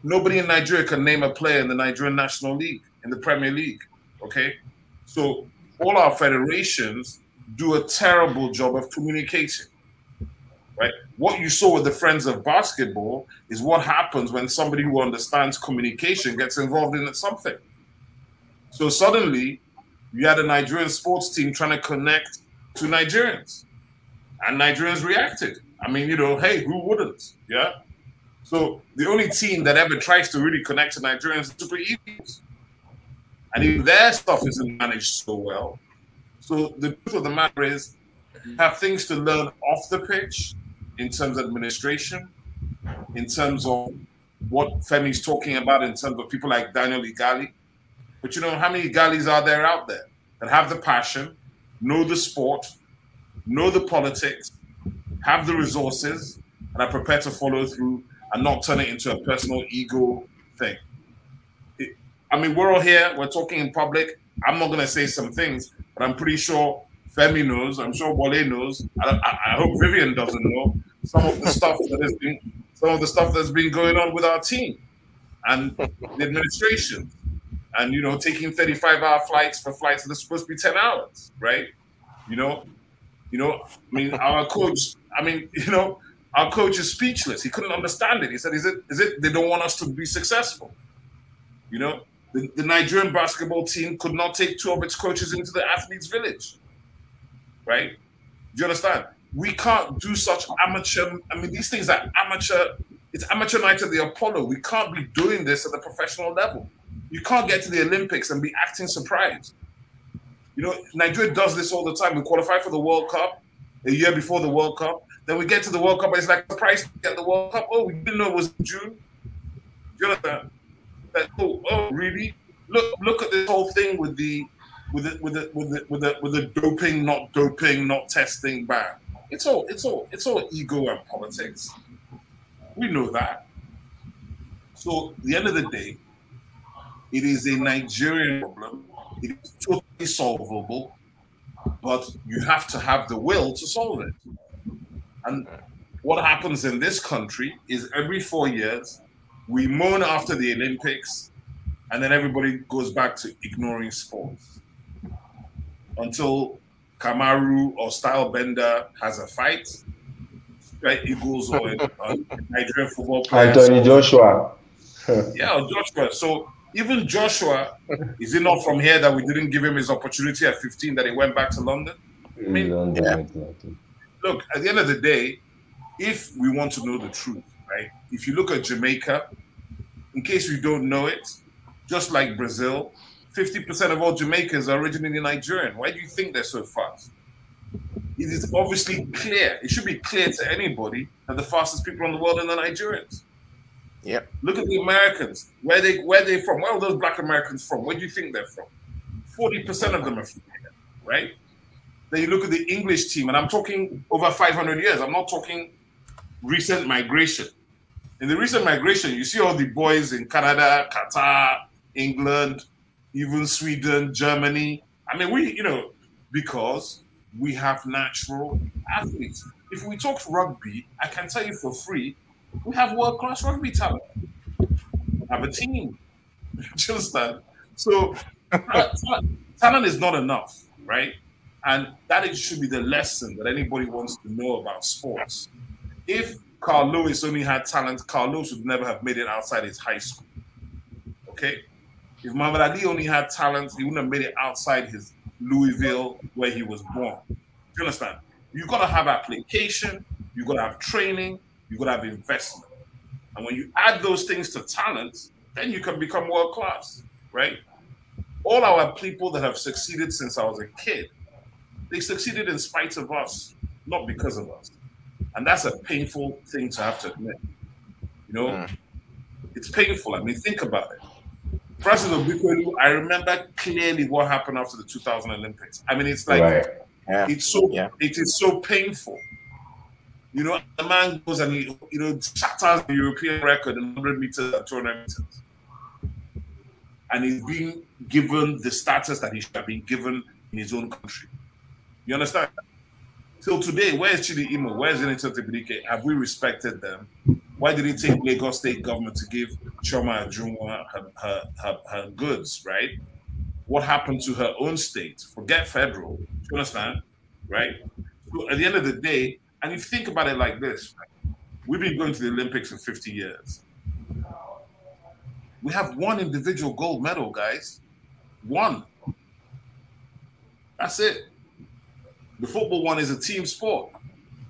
nobody in Nigeria can name a player in the Nigerian National League, in the Premier League. Okay. So all our federations do a terrible job of communicating. Right? What you saw with the Friends of Basketball is what happens when somebody who understands communication gets involved in something. So suddenly, you had a Nigerian sports team trying to connect to Nigerians, and Nigerians reacted. I mean, you know, hey, who wouldn't? Yeah. So the only team that ever tries to really connect to Nigerians is Super Eagles. And even their stuff isn't managed so well. So the truth of the matter is, have things to learn off the pitch in terms of administration, in terms of what Femi's talking about, in terms of people like Daniel Igali. But you know, how many Igalis are there out there that have the passion, know the sport, know the politics, have the resources, and are prepared to follow through and not turn it into a personal ego thing. It, I mean, we're all here, we're talking in public. I'm not going to say some things, but I'm pretty sure Femi knows. I'm sure Wale knows. I, I, I, hope Vivian doesn't know some of the stuff that has been some of the stuff that's been going on with our team and the administration, and you know, taking 35 hour flights for flights that are supposed to be 10 hours, right? You know, you know. I mean, our coach. I mean, you know, our coach is speechless. He couldn't understand it. He said, "Is it? Is it? They don't want us to be successful." You know, the, the Nigerian basketball team could not take two of its coaches into the athletes' village. Right? Do you understand? We can't do such amateur. I mean, these things are amateur. It's amateur night at the Apollo. We can't be doing this at the professional level. You can't get to the Olympics and be acting surprised. You know, Nigeria does this all the time. We qualify for the World Cup a year before the World Cup then we get to the World Cup, and it's like surprise get the World Cup. Oh, we didn't know it was June. You understand? Like, oh, oh, really? Look, look at this whole thing with the, with the, with the, with the, with the, with the doping, not doping, not testing ban. It's all, it's all, it's all ego and politics. We know that. So at the end of the day, it is a Nigerian problem. It is totally solvable, but you have to have the will to solve it. And what happens in this country is every four years, we moan after the Olympics, and then everybody goes back to ignoring sports until Kamaru or Stylebender has a fight. Right, Eagles or uh, Nigerian football players. Anthony Joshua. yeah, Joshua. So even Joshua, is it not from here that we didn't give him his opportunity at 15 that he went back to London? I mean, yeah. Look, at the end of the day, if we want to know the truth, right? If you look at Jamaica, in case you don't know it, just like Brazil, 50% of all Jamaicans are originally Nigerian. Why do you think they're so fast? It is obviously clear. It should be clear to anybody that the fastest people in the world are the Nigerians. Yeah. Look at the Americans. Where they where they from? Where are those black Americans from? Where do you think they're from? 40% of them are from here, right? Then you look at the English team, and I'm talking over 500 years. I'm not talking recent migration. In the recent migration, you see all the boys in Canada, Qatar, England, even Sweden, Germany. I mean, we, you know, because we have natural athletes. If we talk rugby, I can tell you for free, we have world class rugby talent. We have a team. Just that. So talent is not enough, right? And that should be the lesson that anybody wants to know about sports. If Carl Lewis only had talent, Carl Lewis would never have made it outside his high school. Okay? If Muhammad Ali only had talent, he wouldn't have made it outside his Louisville where he was born. Do you understand? You gotta have application, you gotta have training, you gotta have investment. And when you add those things to talent, then you can become world class, right? All our people that have succeeded since I was a kid they succeeded in spite of us, not because of us. And that's a painful thing to have to admit. You know, mm. it's painful. I mean, think about it. Francis Obikwelu, I remember clearly what happened after the 2000 Olympics. I mean, it's like right. yeah. it's so yeah. it is so painful. You know, the man goes and he, you know, shatters the European record in 100 meters and 200 meters. And he's being given the status that he should have been given in his own country. You understand? Till today, where's Chidi Imo? Where's Zenith Tebidike? Have we respected them? Why did it take Lagos State government to give Chioma Ajunwa her, her, her, her goods, right? What happened to her own state? Forget federal. You understand? Right? So at the end of the day, and if you think about it like this, we've been going to the Olympics for 50 years. We have one individual gold medal, guys. One. That's it. The football one is a team sport.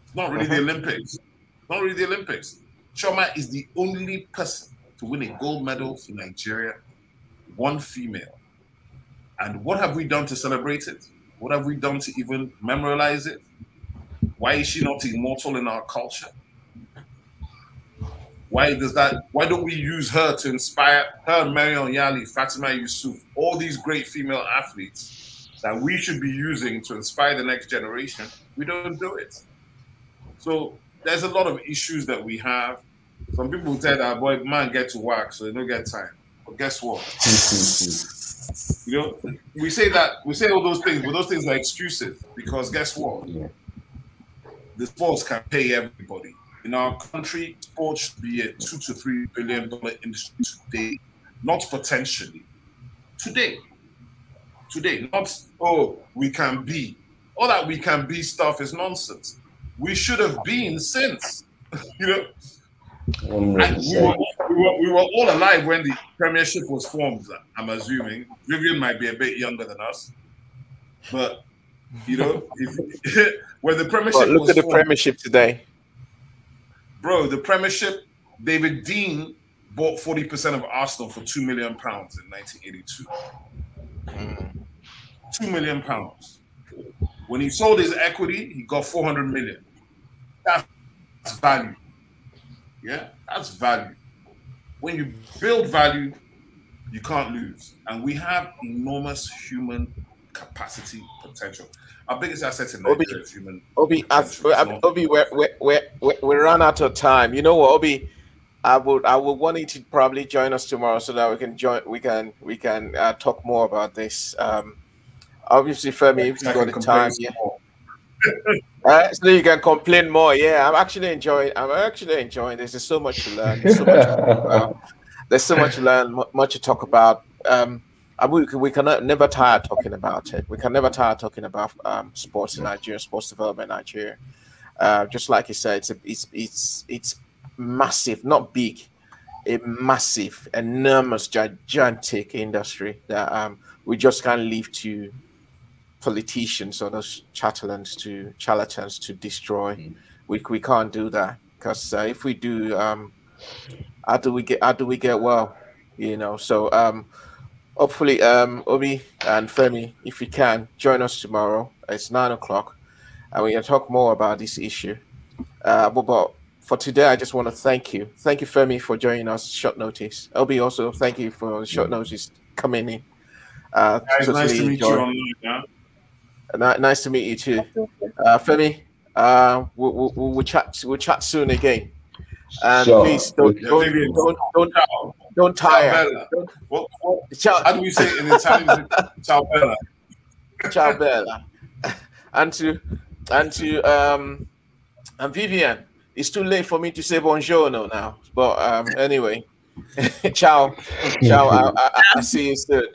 It's not really the uh-huh. Olympics. It's not really the Olympics. Chioma is the only person to win a gold medal for Nigeria, one female. And what have we done to celebrate it? What have we done to even memorialize it? Why is she not immortal in our culture? Why does that? Why don't we use her to inspire her, Mary Onyali, Fatima Yusuf, all these great female athletes that we should be using to inspire the next generation, we don't do it. So there's a lot of issues that we have. Some people tell that boy man get to work, so they don't get time. But guess what? you know, we say that we say all those things, but those things are excuses because guess what? Yeah. The sports can pay everybody. In our country, sports should be a two to three billion dollar industry today, not potentially. Today, today, not, oh, we can be. All that we can be stuff is nonsense. We should have been since, you know. We were, we, were, we were all alive when the Premiership was formed, I'm assuming. Vivian might be a bit younger than us. But, you know, if, when the Premiership but look at the formed, Premiership today. Bro, the Premiership, David Dein bought 40% of Arsenal for 2 million pounds in 1982. Hmm. Two million pounds. When he sold his equity, he got 400 million. That's value. Yeah, that's value. When you build value, you can't lose. And we have enormous human capacity potential. Our biggest asset in Obi, is human. Obi, as, Obi, we're, we're, we're, we ran out of time. You know what, Obi? I would I would want you to probably join us tomorrow so that we can join we can we can uh, talk more about this. Um, obviously, Femi, if you got the time, yeah. Uh, so you can complain more. Yeah, I'm actually enjoying. I'm actually enjoying this. There's so much to learn. There's so much. There's so much to learn. Much to talk about. Um, we, we can never tire talking about it. We can never tire talking about um, sports in Nigeria, sports development in Nigeria. Uh, just like you said, it's a, it's it's it's massive, not big, a massive, enormous, gigantic industry that um, we just can't leave to politicians or those charlatans to charlatans to destroy. Mm. We we can't do that because uh, if we do, um, how do we get how do we get well? You know, so um, hopefully, um, Obi and Femi, if you can, join us tomorrow. It's nine o'clock, and we can talk more about this issue. Uh, but, but for today, I just want to thank you. Thank you, Femi, for joining us short notice. Obi, also thank you for short notice coming in. Uh, totally nice to meet enjoy. you online. Yeah? Nice to meet you too, uh, Femi. Uh, we'll, we'll, we'll, chat. We'll chat soon again. And sure. please don't don't, don't, don't, don't don't tire. Don't, what, what, ciao. How do we say it in Italian? ciao bella. Ciao bella. And to and to um and Vivian, it's too late for me to say buongiorno now. But um anyway, ciao, ciao. I, I, I, see you soon.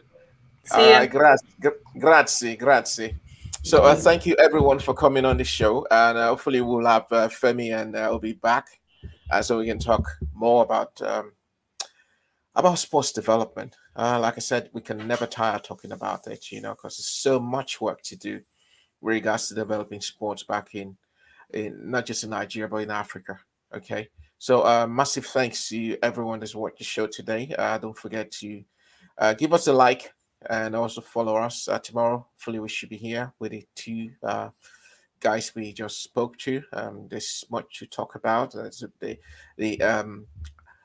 See uh, grazie, grazie, grazie. So uh, thank you everyone for coming on the show, and uh, hopefully we'll have uh, Femi and uh, will be back, uh, so we can talk more about um, about sports development. Uh, like I said, we can never tire talking about it, you know, because there's so much work to do with regards to developing sports back in, in not just in Nigeria but in Africa. Okay, so uh, massive thanks to everyone that's watched the show today. Uh, don't forget to uh, give us a like and also follow us uh, tomorrow. Hopefully, we should be here with the two uh, guys we just spoke to. Um, there's much to talk about. The the um,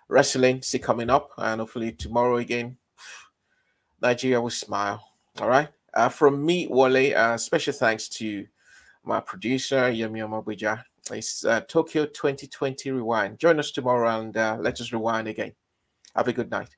wrestling see coming up, and hopefully tomorrow again, Nigeria will smile. All right. Uh, from me, Wale, uh, special thanks to my producer, Yemi Omabuja. It's uh, Tokyo 2020 Rewind. Join us tomorrow and let us rewind again. Have a good night.